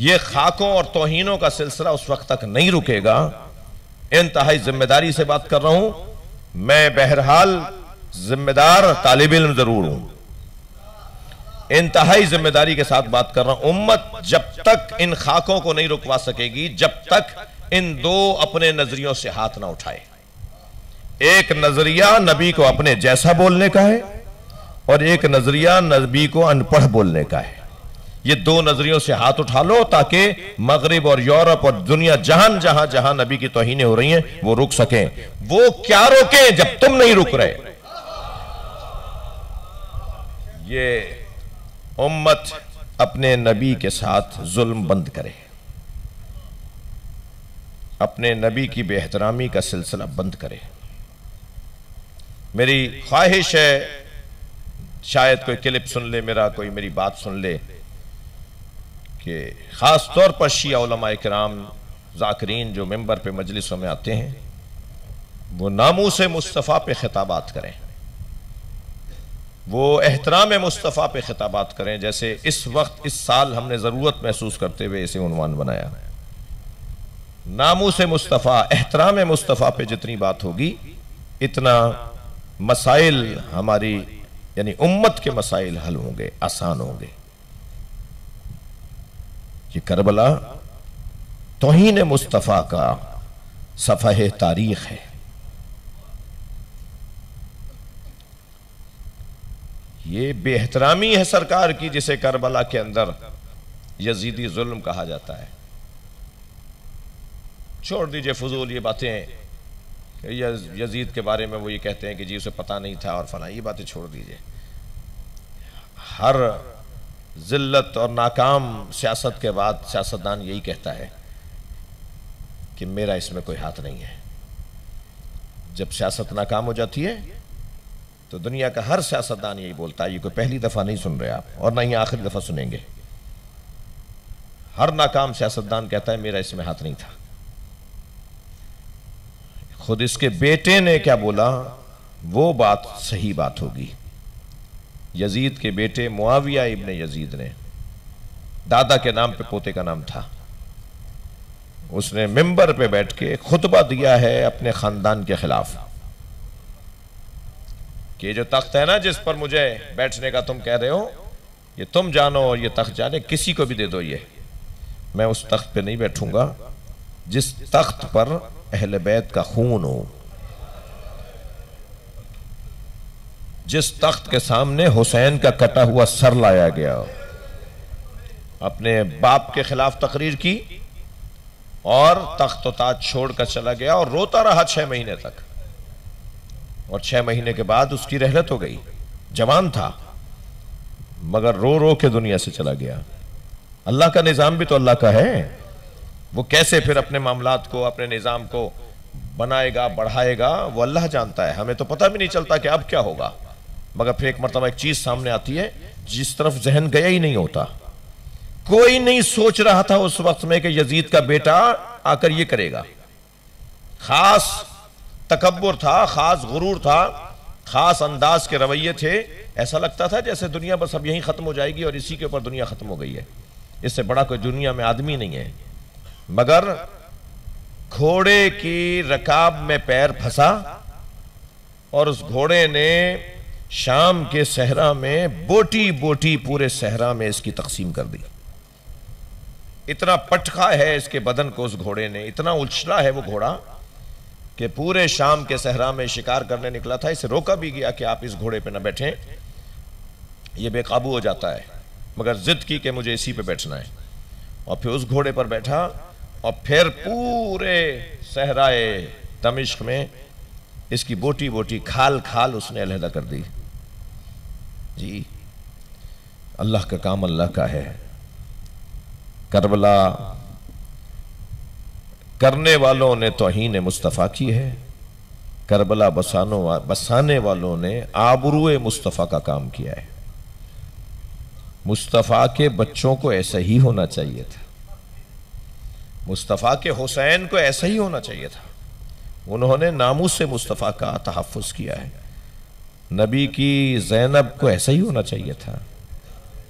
ये खाकों और तोहिनों का सिलसिला उस वक्त तक नहीं रुकेगा। इंतहाई ज़िम्मेदारी से बात कर रहा हूँ। मैं बहरहाल जिम्मेदार तालिब इल्म ज़रूर हूँ। इंतहाई ज़िम्मेदारी के साथ बात कर रहा हूँ। उम्मत जब तक इन खाकों को नहीं रुकवा सकेगी, जब तक इन दो अपने नजरियों से हाथ ना उठाए। एक नज़रिया नबी को अपने जैसा बोलने का है और एक नज़रिया नबी को अनपढ़ बोलने का है। ये दो नजरियों से हाथ उठा लो ताकि मगरब और यूरोप और दुनिया जहाँ जहाँ जहाँ नबी की तोहिने हो रही हैं, वो रुक सकें। वो क्या रोके जब तुम नहीं रुक रहे? ये उम्मत अपने नबी के साथ जुल्म बंद करे। अपने नबी की बेहतरामी का सिलसिला बंद करे। मेरी ख्वाहिश है, शायद कोई क्लिप सुन ले, मेरा कोई मेरी बात सुन ले, कि ख़ास तौर पर शिया कराम, जाकरीन जो मेंबर पे मजलिसों में आते हैं, वो नामू से मुस्तफ़ा पे खिताबात करें। वो एहतराम मुस्तफ़ा पे खिताबात करें, जैसे इस वक्त, इस साल हमने ज़रूरत महसूस करते हुए इसे उनवान बनाया। नामू से मुस्तफ़ा, एहतराम मुस्तफ़ा पे जितनी बात होगी, इतना मसाइल हमारी, यानी उम्मत के मसाइल हल होंगे, आसान होंगे। ये करबला तोहन मुस्तफ़ा का सफ़ह तारीख है। ये बेहतरामी है सरकार की, जिसे करबला के अंदर यजीदी जुल्म कहा जाता है। छोड़ दीजिए फजूल, ये बातें यजीद के बारे में वो ये कहते हैं कि जी, उसे पता नहीं था और फला, ये बातें छोड़ दीजिए। हर जिल्लत और नाकाम सियासत के बाद सियासतदान यही कहता है कि मेरा इसमें कोई हाथ नहीं है। जब सियासत नाकाम हो जाती है तो दुनिया का हर सियासतदान यही बोलता है, ये कोई पहली दफ़ा नहीं सुन रहे आप, और ना ही आखिरी दफ़ा सुनेंगे। हर नाकाम सियासतदान कहता है, मेरा इसमें हाथ नहीं था। खुद इसके बेटे ने क्या बोला? वो बात सही बात होगी। यजीद के बेटे मुआविया इब्न यजीद ने। दादा के नाम पे पोते का नाम था। उसने मिंबर पे बैठ के खुतबा दिया है अपने खानदान के खिलाफ। कि जो तख्त है ना जिस पर मुझे बैठने का तुम कह रहे हो, ये तुम जानो और ये तख्त जाने, किसी को भी दे दो ये। मैं उस तख्त पे नहीं बैठूँगा। जिस तख्त पर अहल बैत का खून हो। जिस तख्त के सामने हुसैन का कटा हुआ सर लाया गया अपने बाप के खिलाफ तकरीर की और तख्त ताज छोड़कर चला गया और रोता रहा छह महीने तक। और छह महीने के बाद उसकी रहलत हो गई। जवान था, मगर रो रो के दुनिया से चला गया। अल्लाह का निज़ाम भी तो अल्लाह का है। वो कैसे फिर अपने मामला को, अपने निज़ाम को बनाएगा, बढ़ाएगा, वो अल्लाह जानता है। हमें तो पता भी नहीं चलता कि अब क्या होगा। मगर फिर एक मरतबा एक चीज़ सामने आती है, जिस तरफ़ जहन गया ही नहीं होता। कोई नहीं सोच रहा था उस वक्त में कि यजीद का बेटा आकर ये करेगा। खास तकबर था, खास गुरूर था, खास अंदाज के रवैये थे। ऐसा लगता था जैसे दुनिया बस अब यहीं खत्म हो जाएगी और इसी के ऊपर दुनिया खत्म हो गई है। इससे बड़ा कोई दुनिया में आदमी नहीं है। मगर घोड़े की रकाब में पैर फंसा और उस घोड़े ने शाम के सहरा में बोटी बोटी पूरे सहरा में इसकी तकसीम कर दी। इतना पटखा है इसके बदन को उस घोड़े ने, इतना उछला है वो घोड़ा कि पूरे शाम के सहरा में शिकार करने निकला था। इसे रोका भी गया कि आप इस घोड़े पे ना बैठें। ये बेकाबू हो जाता है, मगर जिद की कि मुझे इसी पे बैठना है। और फिर उस घोड़े पर बैठा और फिर पूरे सहराए तमिश्क में इसकी बोटी बोटी खाल खाल उसने अलहदा कर दी। जी, अल्लाह का काम अल्लाह का है। करबला करने वालों ने तोहीन मुस्तफ़ा की है। करबला बसानो बसाने वालों ने आबरू मुस्तफ़ा का काम किया है। मुस्तफ़ा के बच्चों को ऐसा ही होना चाहिए था। मुस्तफ़ा के हुसैन को ऐसा ही होना चाहिए था। उन्होंने नामू से मुस्तफ़ा का तहफ़ किया है। नबी की जैनब को ऐसा ही होना चाहिए था।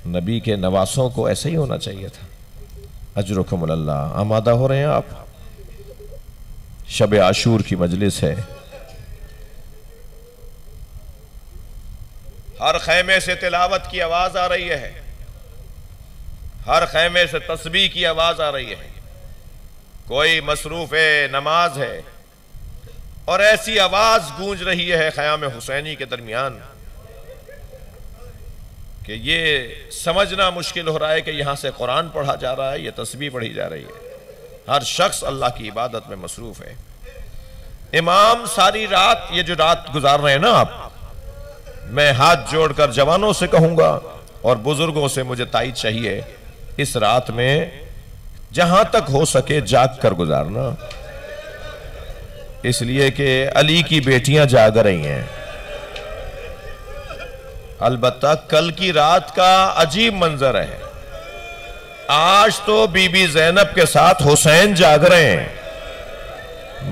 नबी के नवासों को ऐसा ही होना चाहिए था। अजरकमल्ला आमादा हो रहे हैं आप? शब आशूर की मजलिस है। हर खैमे से तिलावत की आवाज़ आ रही है। हर खैमे से तस्बी की आवाज़ आ रही है। कोई मसरूफ नमाज़ है। और ऐसी आवाज़ गूंज रही है ख्याम हुसैनी के दरमियान कि ये समझना मुश्किल हो रहा है कि यहाँ से कुरान पढ़ा जा रहा है, ये तस्वीर पढ़ी जा रही है। हर शख्स अल्लाह की इबादत में मसरूफ है। इमाम सारी रात, ये जो रात गुजार रहे हैं ना आप, मैं हाथ जोड़कर जवानों से कहूँगा और बुज़ुर्गों से मुझे ताई चाहिए, इस रात में जहाँ तक हो सके जाग कर गुजारना। इसलिए कि अली की बेटियाँ जाग रही हैं। अलबत् कल की रात का अजीब मंजर है। आज तो बीबी जैनब के साथ हुसैन जाग रहे हैं।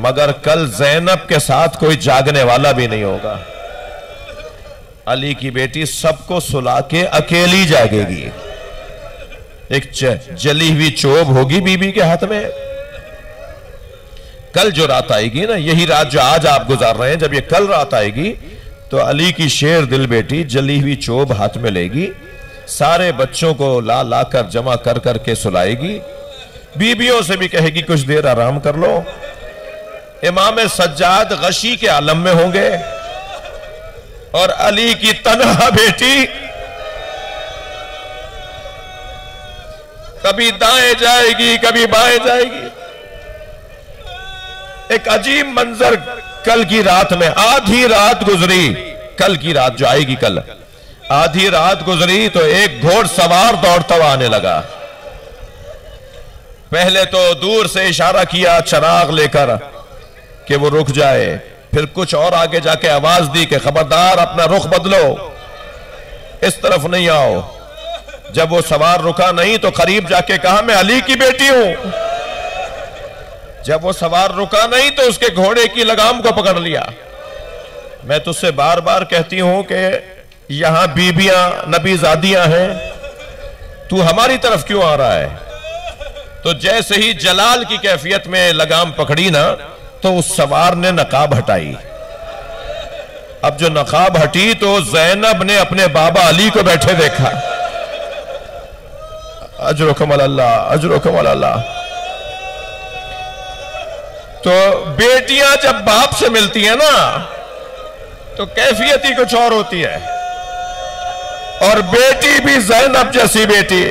मगर कल जैनब के साथ कोई जागने वाला भी नहीं होगा। अली की बेटी सबको सुला के अकेली जागेगी। एक जली हुई चोब होगी बीबी के हाथ में। कल जो रात आएगी ना, यही रात जो आज आप गुजार रहे हैं, जब ये कल रात आएगी तो अली की शेर दिल बेटी जली हुई चोब हाथ में लेगी, सारे बच्चों को ला ला कर जमा कर कर के सुलाएगी। बीबियों से भी कहेगी, कुछ देर आराम कर लो। इमाम सज्जाद गशी के आलम में होंगे। और अली की तनहा बेटी कभी दाएँ जाएगी, कभी बाएँ जाएगी। एक अजीब मंजर कल की रात में, आधी रात गुजरी, कल की रात जो आएगी कल। आधी रात गुजरी तो एक घोड़ सवार दौड़ता हुआ आने लगा। पहले तो दूर से इशारा किया, चराग लेकर, कि वो रुक जाए। फिर कुछ और आगे जाके आवाज़ दी कि, खबरदार, अपना रुख बदलो। इस तरफ़ नहीं आओ। जब वो सवार रुका नहीं तो करीब जाके कहा, मैं अली की बेटी हूँ। जब वो सवार रुका नहीं तो उसके घोड़े की लगाम को पकड़ लिया। मैं तुझसे बार बार कहती हूँ कि यहाँ बीबियाँ नबीजादियाँ हैं। तू हमारी तरफ़ क्यों आ रहा है? तो जैसे ही जलाल की कैफियत में लगाम पकड़ी ना तो उस सवार ने नकाब हटाई। अब जो नकाब हटी तो जैनब ने अपने बाबा अली को बैठे देखा। अजरकम अल्लाह अजरकम अल्लाह तो बेटियाँ जब बाप से मिलती हैं ना तो कैफियत ही कुछ और होती है। और बेटी भी जैनब जैसी बेटी,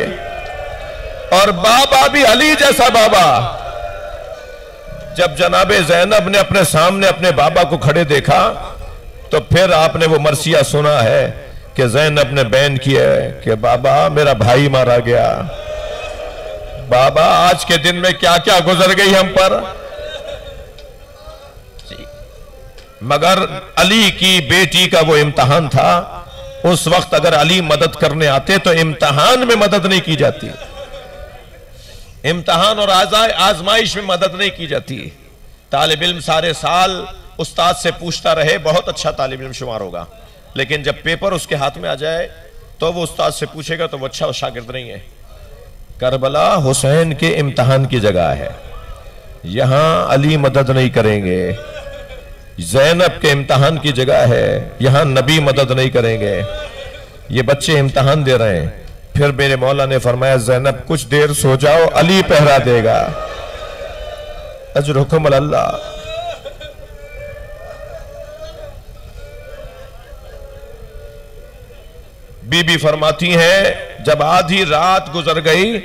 और बाबा भी अली जैसा बाबा। जब जनाबे जैनब ने अपने सामने अपने बाबा को खड़े देखा तो फिर आपने वो मरसिया सुना है। कि जैनब ने बैन किया है कि बाबा, मेरा भाई मारा गया। बाबा, आज के दिन में क्या क्या गुजर गई हम पर? मगर अली की बेटी का वो इम्तहान था। उस वक्त अगर अली मदद करने आते तो इम्तहान में मदद नहीं की जाती। इम्तहान और आजमाइश में मदद नहीं की जाती। तालब इल्म सारे साल उस्ताद से पूछता रहे, बहुत अच्छा तालब इल्म शुमार होगा। लेकिन जब पेपर उसके हाथ में आ जाए तो वो उस्ताद से पूछेगा तो वो अच्छा शागिर्द नहीं है। करबला हुसैन के इम्तहान की जगह है। यहाँ अली मदद नहीं करेंगे। जैनब के इम्तहान की जगह है। यहाँ नबी मदद नहीं करेंगे। ये बच्चे इम्तहान दे रहे हैं। फिर मेरे मौला ने फरमाया, जैनब, कुछ देर सो जाओ, अली पहरा देगा। अजर हुक्म अल्लाह। बीबी फरमाती हैं, जब आधी रात गुजर गई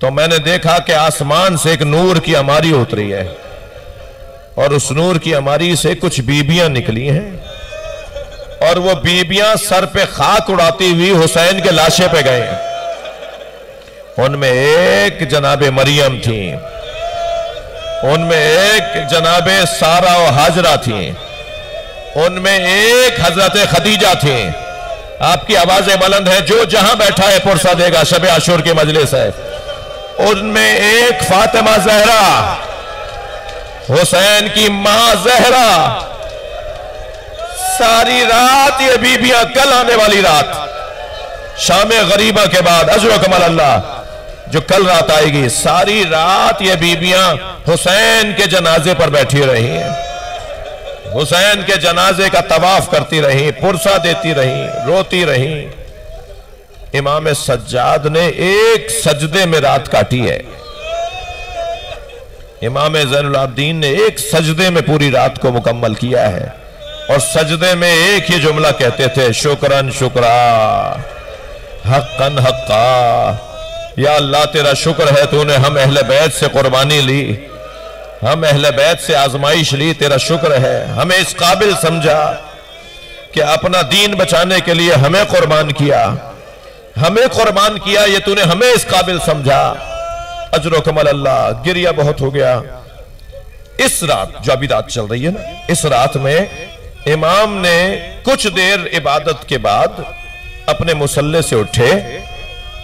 तो मैंने देखा कि आसमान से एक नूर की अमारी उतरी है। और उस नूर की अमारी से कुछ बीबियाँ निकली हैं। और वो बीबियाँ सर पे खाक उड़ाती हुई हुसैन के लाशे पे गए। उनमें एक जनाबे मरियम थी। उनमें एक जनाबे सारा और हाजरा थी। उनमें एक हज़रत खदीजा थी। आपकी आवाज़ें बुलंद है। जो जहाँ बैठा है, पुरसा देगा। शब आशुर के मजलिस है। उनमें एक फातिमा जहरा, हुसैन की माँ जहरा। सारी रात ये बीबियाँ कल आने वाली रात। शाम गरीबा के बाद, अजर कमल अल्लाह, जो कल रात आएगी, सारी रात ये बीबियाँ हुसैन के जनाजे पर बैठी रही हैं। हुसैन के जनाजे का तवाफ करती रही, पुरसा देती रही, रोती रही। इमाम सज्जाद ने एक सजदे में रात काटी है। इमाम जैनुलाब्दीन ने एक सजदे में पूरी रात को मुकम्मल किया है। और सजदे में एक ही जुमला कहते थे, शुक्रन, शुक्रा, हक्कन, हक्का। या अल्लाह तेरा शुक्र है, तूने हम अहले बैत से कुर्बानी ली। हम अहले बैत से आजमाइश ली, तेरा शुक्र है। हमें इस काबिल समझा कि अपना दीन बचाने के लिए हमें कुर्बान किया। हमें कुर्बान किया, ये तूने हमें इस काबिल समझा। अजर कमल अल्लाह, गिरिया बहुत हो गया। इस रात, जो अभी रात चल रही है ना, इस रात में इमाम ने कुछ देर इबादत के बाद अपने मुसल्ले से उठे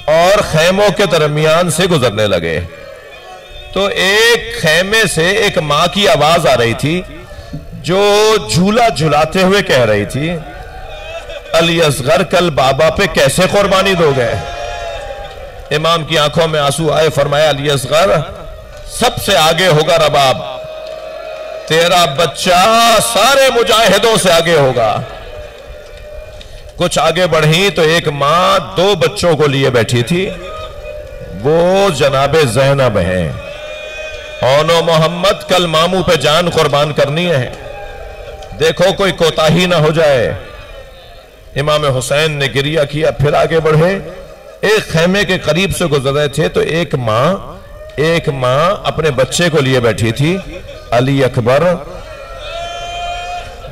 और खैमों के दरमियान से गुजरने लगे। तो एक खैमे से एक माँ की आवाज़ आ रही थी, जो झूला झुलाते हुए कह रही थी, अली असगर कल बाबा पे कैसे कुर्बानी दोगे? इमाम की आँखों में आँसू आए, फरमाया, अली असगर, सबसे आगे होगा रबाब। तेरा बच्चा सारे मुजाहिदों से आगे होगा। कुछ आगे बढ़ी तो एक माँ दो बच्चों को लिए बैठी थी, वो जनाबे जैनब हैं। ओनो मोहम्मद, कल मामू पे जान कुर्बान करनी है। देखो कोई कोताही ना हो जाए। इमाम हुसैन ने गिरिया किया, फिर आगे बढ़े। एक खेमे के करीब से गुजर रहे थे तो एक माँ, एक माँ अपने बच्चे को लिए बैठी थी, अली अकबर।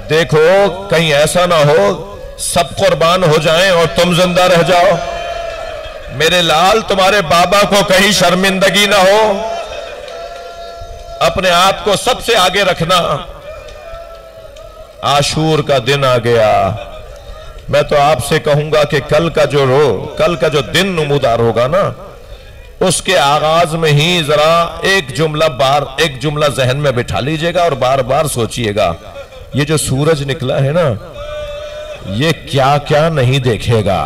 देखो, कहीं ऐसा ना हो, सब कुर्बान हो जाएँ और तुम ज़िंदा रह जाओ। मेरे लाल, तुम्हारे बाबा को कहीं शर्मिंदगी ना हो। अपने आप को सबसे आगे रखना। आशूर का दिन आ गया। मैं तो आपसे कहूँगा कि कल का जो रो, कल का जो दिन नमूदार होगा ना, उसके आगाज़ में ही जरा एक जुमला बार, एक जुमला जहन में बिठा लीजिएगा और बार बार सोचिएगा, ये जो सूरज निकला है ना, ये क्या क्या नहीं देखेगा।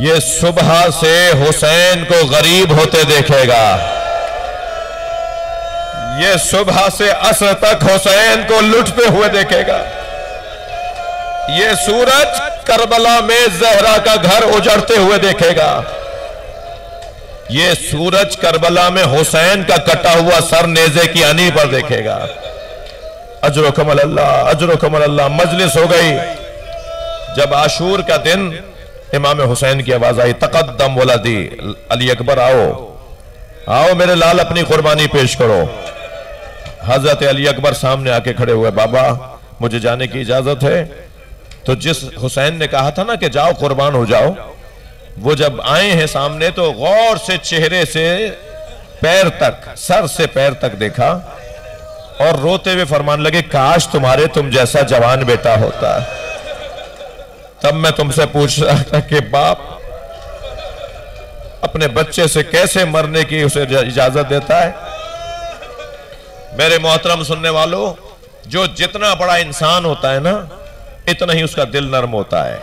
ये सुबह से हुसैन को गरीब होते देखेगा। ये सुबह से असर तक हुसैन को लुटते हुए देखेगा। ये सूरज करबला में जहरा का घर उजड़ते हुए देखेगा। ये सूरज करबला में हुसैन का कटा हुआ सर नेजे की अनी पर देखेगा। अजर कमल अल्लाह, अजर कमल अल्लाह, मजलिस हो गई। जब आशूर का दिन, इमाम हुसैन की आवाज़ आई तकदम बोला दी अली अकबर आओ। आओ मेरे लाल, अपनी कुर्बानी पेश करो। हज़रत अली अकबर सामने आके खड़े हुए, बाबा, मुझे जाने की इजाज़त है। तो जिस हुसैन ने कहा था ना कि जाओ, कुर्बान हो जाओ, वो जब आए हैं सामने तो गौर से चेहरे से पैर तक, सर से पैर तक देखा और रोते हुए फरमान लगे, काश तुम्हारे तुम जैसा जवान बेटा होता। तब मैं तुमसे पूछ रहा था कि, बाप, अपने बच्चे से कैसे मरने की उसे इजाज़त देता है? मेरे मोहतरम सुनने वालों, जो जितना बड़ा इंसान होता है ना, इतना ही उसका दिल नरम होता है।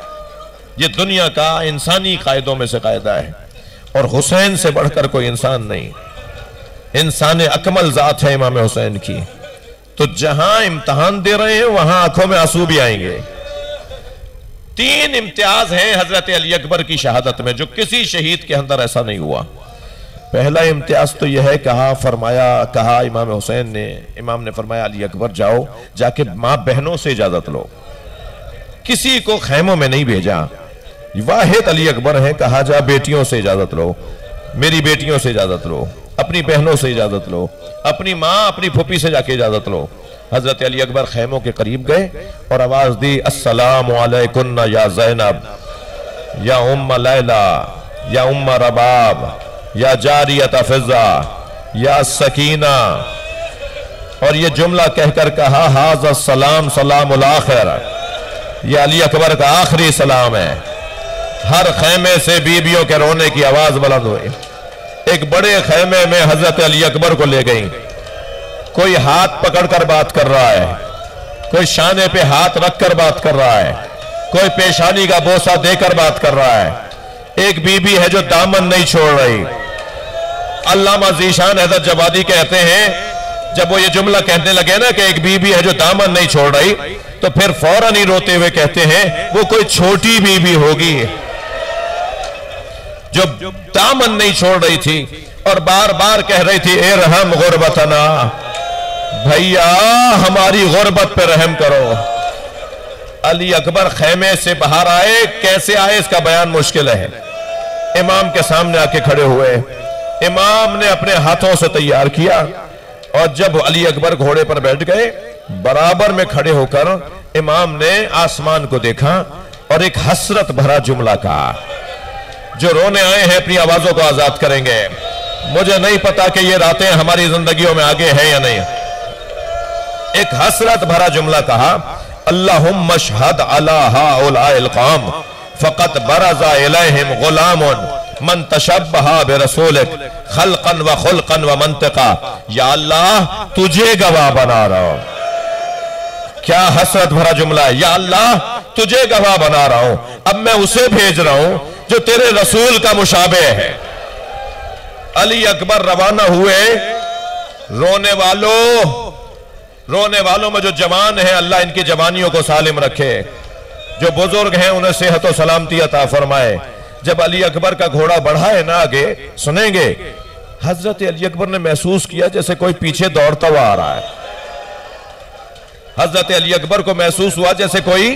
ये दुनिया का इंसानी कायदों में से कायदा है। और हुसैन से बढ़कर कोई इंसान नहीं। इंसान अकमल जात है इमाम हुसैन की। तो जहाँ इम्तहान दे रहे हैं, वहाँ आँखों में आँसू भी आएँगे। तीन इम्तियाज़ हैं हज़रत अली अकबर की शहादत में, जो किसी शहीद के अंदर ऐसा नहीं हुआ। पहला इम्तियाज़ तो यह है, कहा, फरमाया, कहा इमाम हुसैन ने, इमाम ने फरमाया, अली अकबर जाओ, जाके माँ बहनों से इजाज़त लो। किसी को खैमों में नहीं भेजा। वाहिद अली अकबर है, कहा, जा बेटियों से इजाज़त लो, मेरी बेटियों से इजाज़त लो, अपनी बहनों से इजाज़त लो, अपनी माँ, अपनी फुपी से जाके इजाज़त लो। हज़रत अली अकबर खैमों के करीब गए और आवाज़ दी वालेकुम या जैनब, या उम्मा लैला, या उम्मा रबाब या जारियत फिजा या सकीना। और ये जुमला कहकर कहा, हाज सलाम सलाम आखिर। यह अली अकबर का आखिरी सलाम है। हर खैमे से बीबियों के रोने की आवाज़ बुलंद हुई। एक बड़े खैमे में हज़रत अली अकबर को ले गई। कोई हाथ पकड़कर बात कर रहा है। कोई शाने पे हाथ रखकर बात कर रहा है। कोई पेशानी का बोसा देकर बात कर रहा है। एक बीबी है जो दामन नहीं छोड़ रही। अल्लामा जीशान हज़रत जवादी कहते हैं, जब वो ये जुमला कहने लगे ना कि एक बीबी है जो दामन नहीं छोड़ रही तो फिर फ़ौरन ही रोते हुए कहते हैं, वो कोई छोटी बीबी होगी। जो दामन नहीं छोड़ रही थी और बार बार कह रही थी, ए रहम गुरबतना, भैया, हमारी गुर्बत पे रहम करो। अली अकबर खेमे से बाहर आए, कैसे आए, इसका बयान मुश्किल है। इमाम के सामने आके खड़े हुए। इमाम ने अपने हाथों से तैयार किया और जब अली अकबर घोड़े पर बैठ गए, बराबर में खड़े होकर इमाम ने आसमान को देखा और एक हसरत भरा जुमला कहा, जो रोने आए हैं, अपनी आवाजों को आज़ाद करेंगे। मुझे नहीं पता कि ये रातें हमारी जिंदगियों में आगे हैं या नहीं। एक हसरत भरा जुमला कहा अल्लाह मशहद अलाम फ़कत बरजा गुलाम मन तशब्बहा बेरसूलिक, खलकन व खुलकन व मंतका। या अल्लाह, तुझे गवाह बना रहा हूँ। क्या हसरत भरा जुमला है? या अल्लाह, तुझे गवाह बना रहा हूँ। अब मैं उसे भेज रहा हूँ, जो तेरे रसूल का मुशाबे है। अली अकबर रवाना हुए। रोने वालों रोने वालों में जो जवान है, अल्लाह इनकी जवानियों को सालिम रखे। जो बुज़ुर्ग हैं, उन्हें सेहत और सलामती अता फरमाए। जब अली अकबर का घोड़ा बढ़ा है ना आगे, सुनेंगे? हज़रत अली अकबर ने महसूस किया जैसे कोई पीछे दौड़ता हुआ आ रहा है। हज़रत अली अकबर को महसूस हुआ जैसे कोई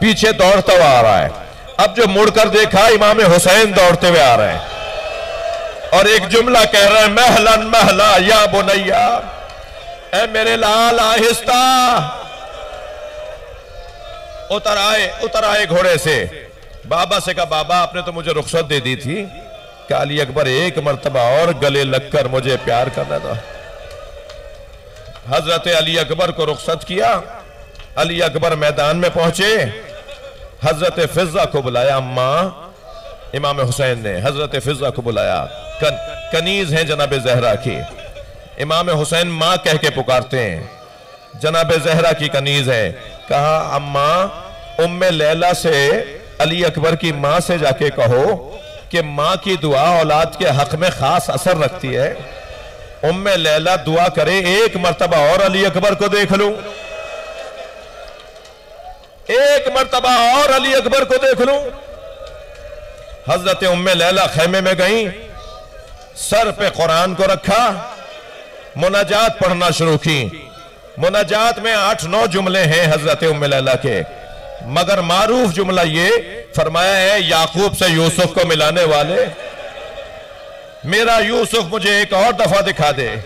पीछे दौड़ता हुआ आ रहा है। अब जो मुड़कर देखा, इमाम हुसैन दौड़ते हुए आ रहे हैं। और एक जुमला कह रहे हैं, महलन, महला, या बुनैया ए मेरे लाल आहिस्ता, उतर आए उतर आए घोड़े से। बाबा से कहा बाबा आपने तो मुझे रुख्सत दे दी थी। काली अकबर एक मरतबा और गले लगकर मुझे प्यार करना था हज़रत अली अकबर को रुख्सत किया। अली अकबर मैदान में पहुँचे। हज़रत फिजा को बुलाया अम्मा। इमाम हुसैन ने हज़रत फिजा को बुलाया। कन, कनीज हैं जनाब जहरा की। इमाम हुसैन माँ कह के पुकारते हैं। जनाब जहरा की कनीज है। कहा अम्मा उम्मे लैला से अली अकबर की माँ से जाके कहो कि माँ की दुआ औलाद के हक में खास असर रखती है। उम्मे लैला दुआ करे, एक मरतबा और अली अकबर को देख लू। एक मरतबा और अली अकबर को देख लू। हज़रत उम्मे लैला खेमे में गई, सर पे कुरान को रखा, मुनाजात पढ़ना शुरू की। मुनाजात में आठ नौ जुमले हैं हज़रत उम्मे लैला के। मगर मारूफ जुमला ये फरमाया है, याकूब से यूसुफ को मिलाने वाले। मेरा यूसुफ मुझे एक और दफ़ा दिखा दे।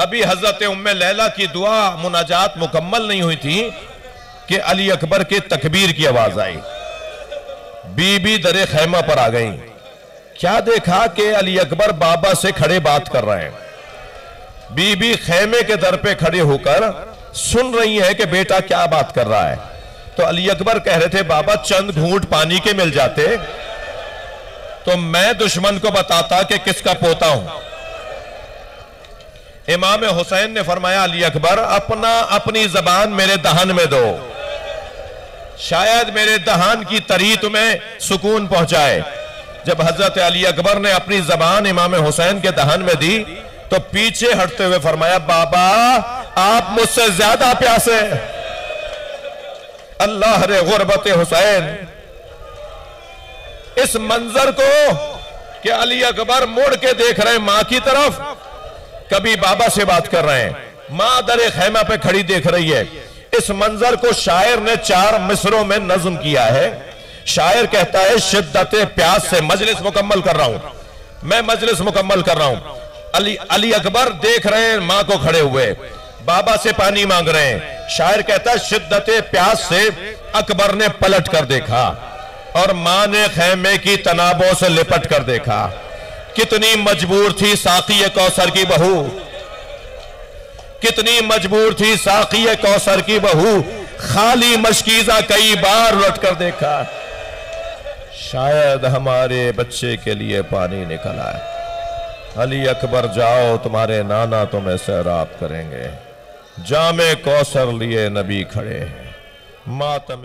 अभी हज़रत उम्मे लैला की दुआ मुनाजात मुकम्मल नहीं हुई थी कि अली अकबर के तकबीर की आवाज़ आई। बीबी दरे खैमा पर आ गई। क्या देखा कि अली अकबर बाबा से खड़े बात कर रहे हैं? बीबी खैमे के दर पे खड़े होकर सुन रही है कि बेटा क्या बात कर रहा है? तो अली अकबर कह रहे थे, बाबा, चंद घूंट पानी के मिल जाते तो मैं दुश्मन को बताता कि किसका पोता हूँ। इमाम हुसैन ने फरमाया, अली अकबर, अपना अपनी जबान मेरे दहन में दो। शायद मेरे दहान की तरी तुम्हें सुकून पहुँचाए। जब हज़रत अली अकबर ने अपनी जबान इमाम हुसैन के दहन में दी तो पीछे हटते हुए फरमाया, बाबा, आप मुझसे ज़्यादा प्यासे अल्लाह रे गुरबत हुसैन। इस मंजर को कि अली अकबर मुड़ के देख रहे माँ की तरफ़, कभी बाबा से बात कर रहे हैं। माँ दर खैमा पे खड़ी देख रही है। इस मंजर को शायर ने चार मिसरों में नज्म किया है। शायर कहता है, शिद्दत प्यास से मजलिस मुकम्मल कर रहा हूँ। मैं मजलिस मुकम्मल कर रहा हूँ। अली अली अकबर देख रहे हैं माँ को खड़े हुए। बाबा से पानी मांग रहे हैं। शायर कहता है, शिद्दत प्यास से अकबर ने पलट कर देखा और माँ ने खेमे की तनाबों से लिपट कर देखा। कितनी मजबूर थी साकी कौसर की बहू। कितनी मजबूर थी साकी कौसर की बहू। खाली मशकीजा कई बार लौट कर देखा। शायद हमारे बच्चे के लिए पानी निकला है। अली अकबर, जाओ, तुम्हारे नाना तुम्हें सैराब करेंगे। जामे कौसर लिए नबी खड़े हैं। मातम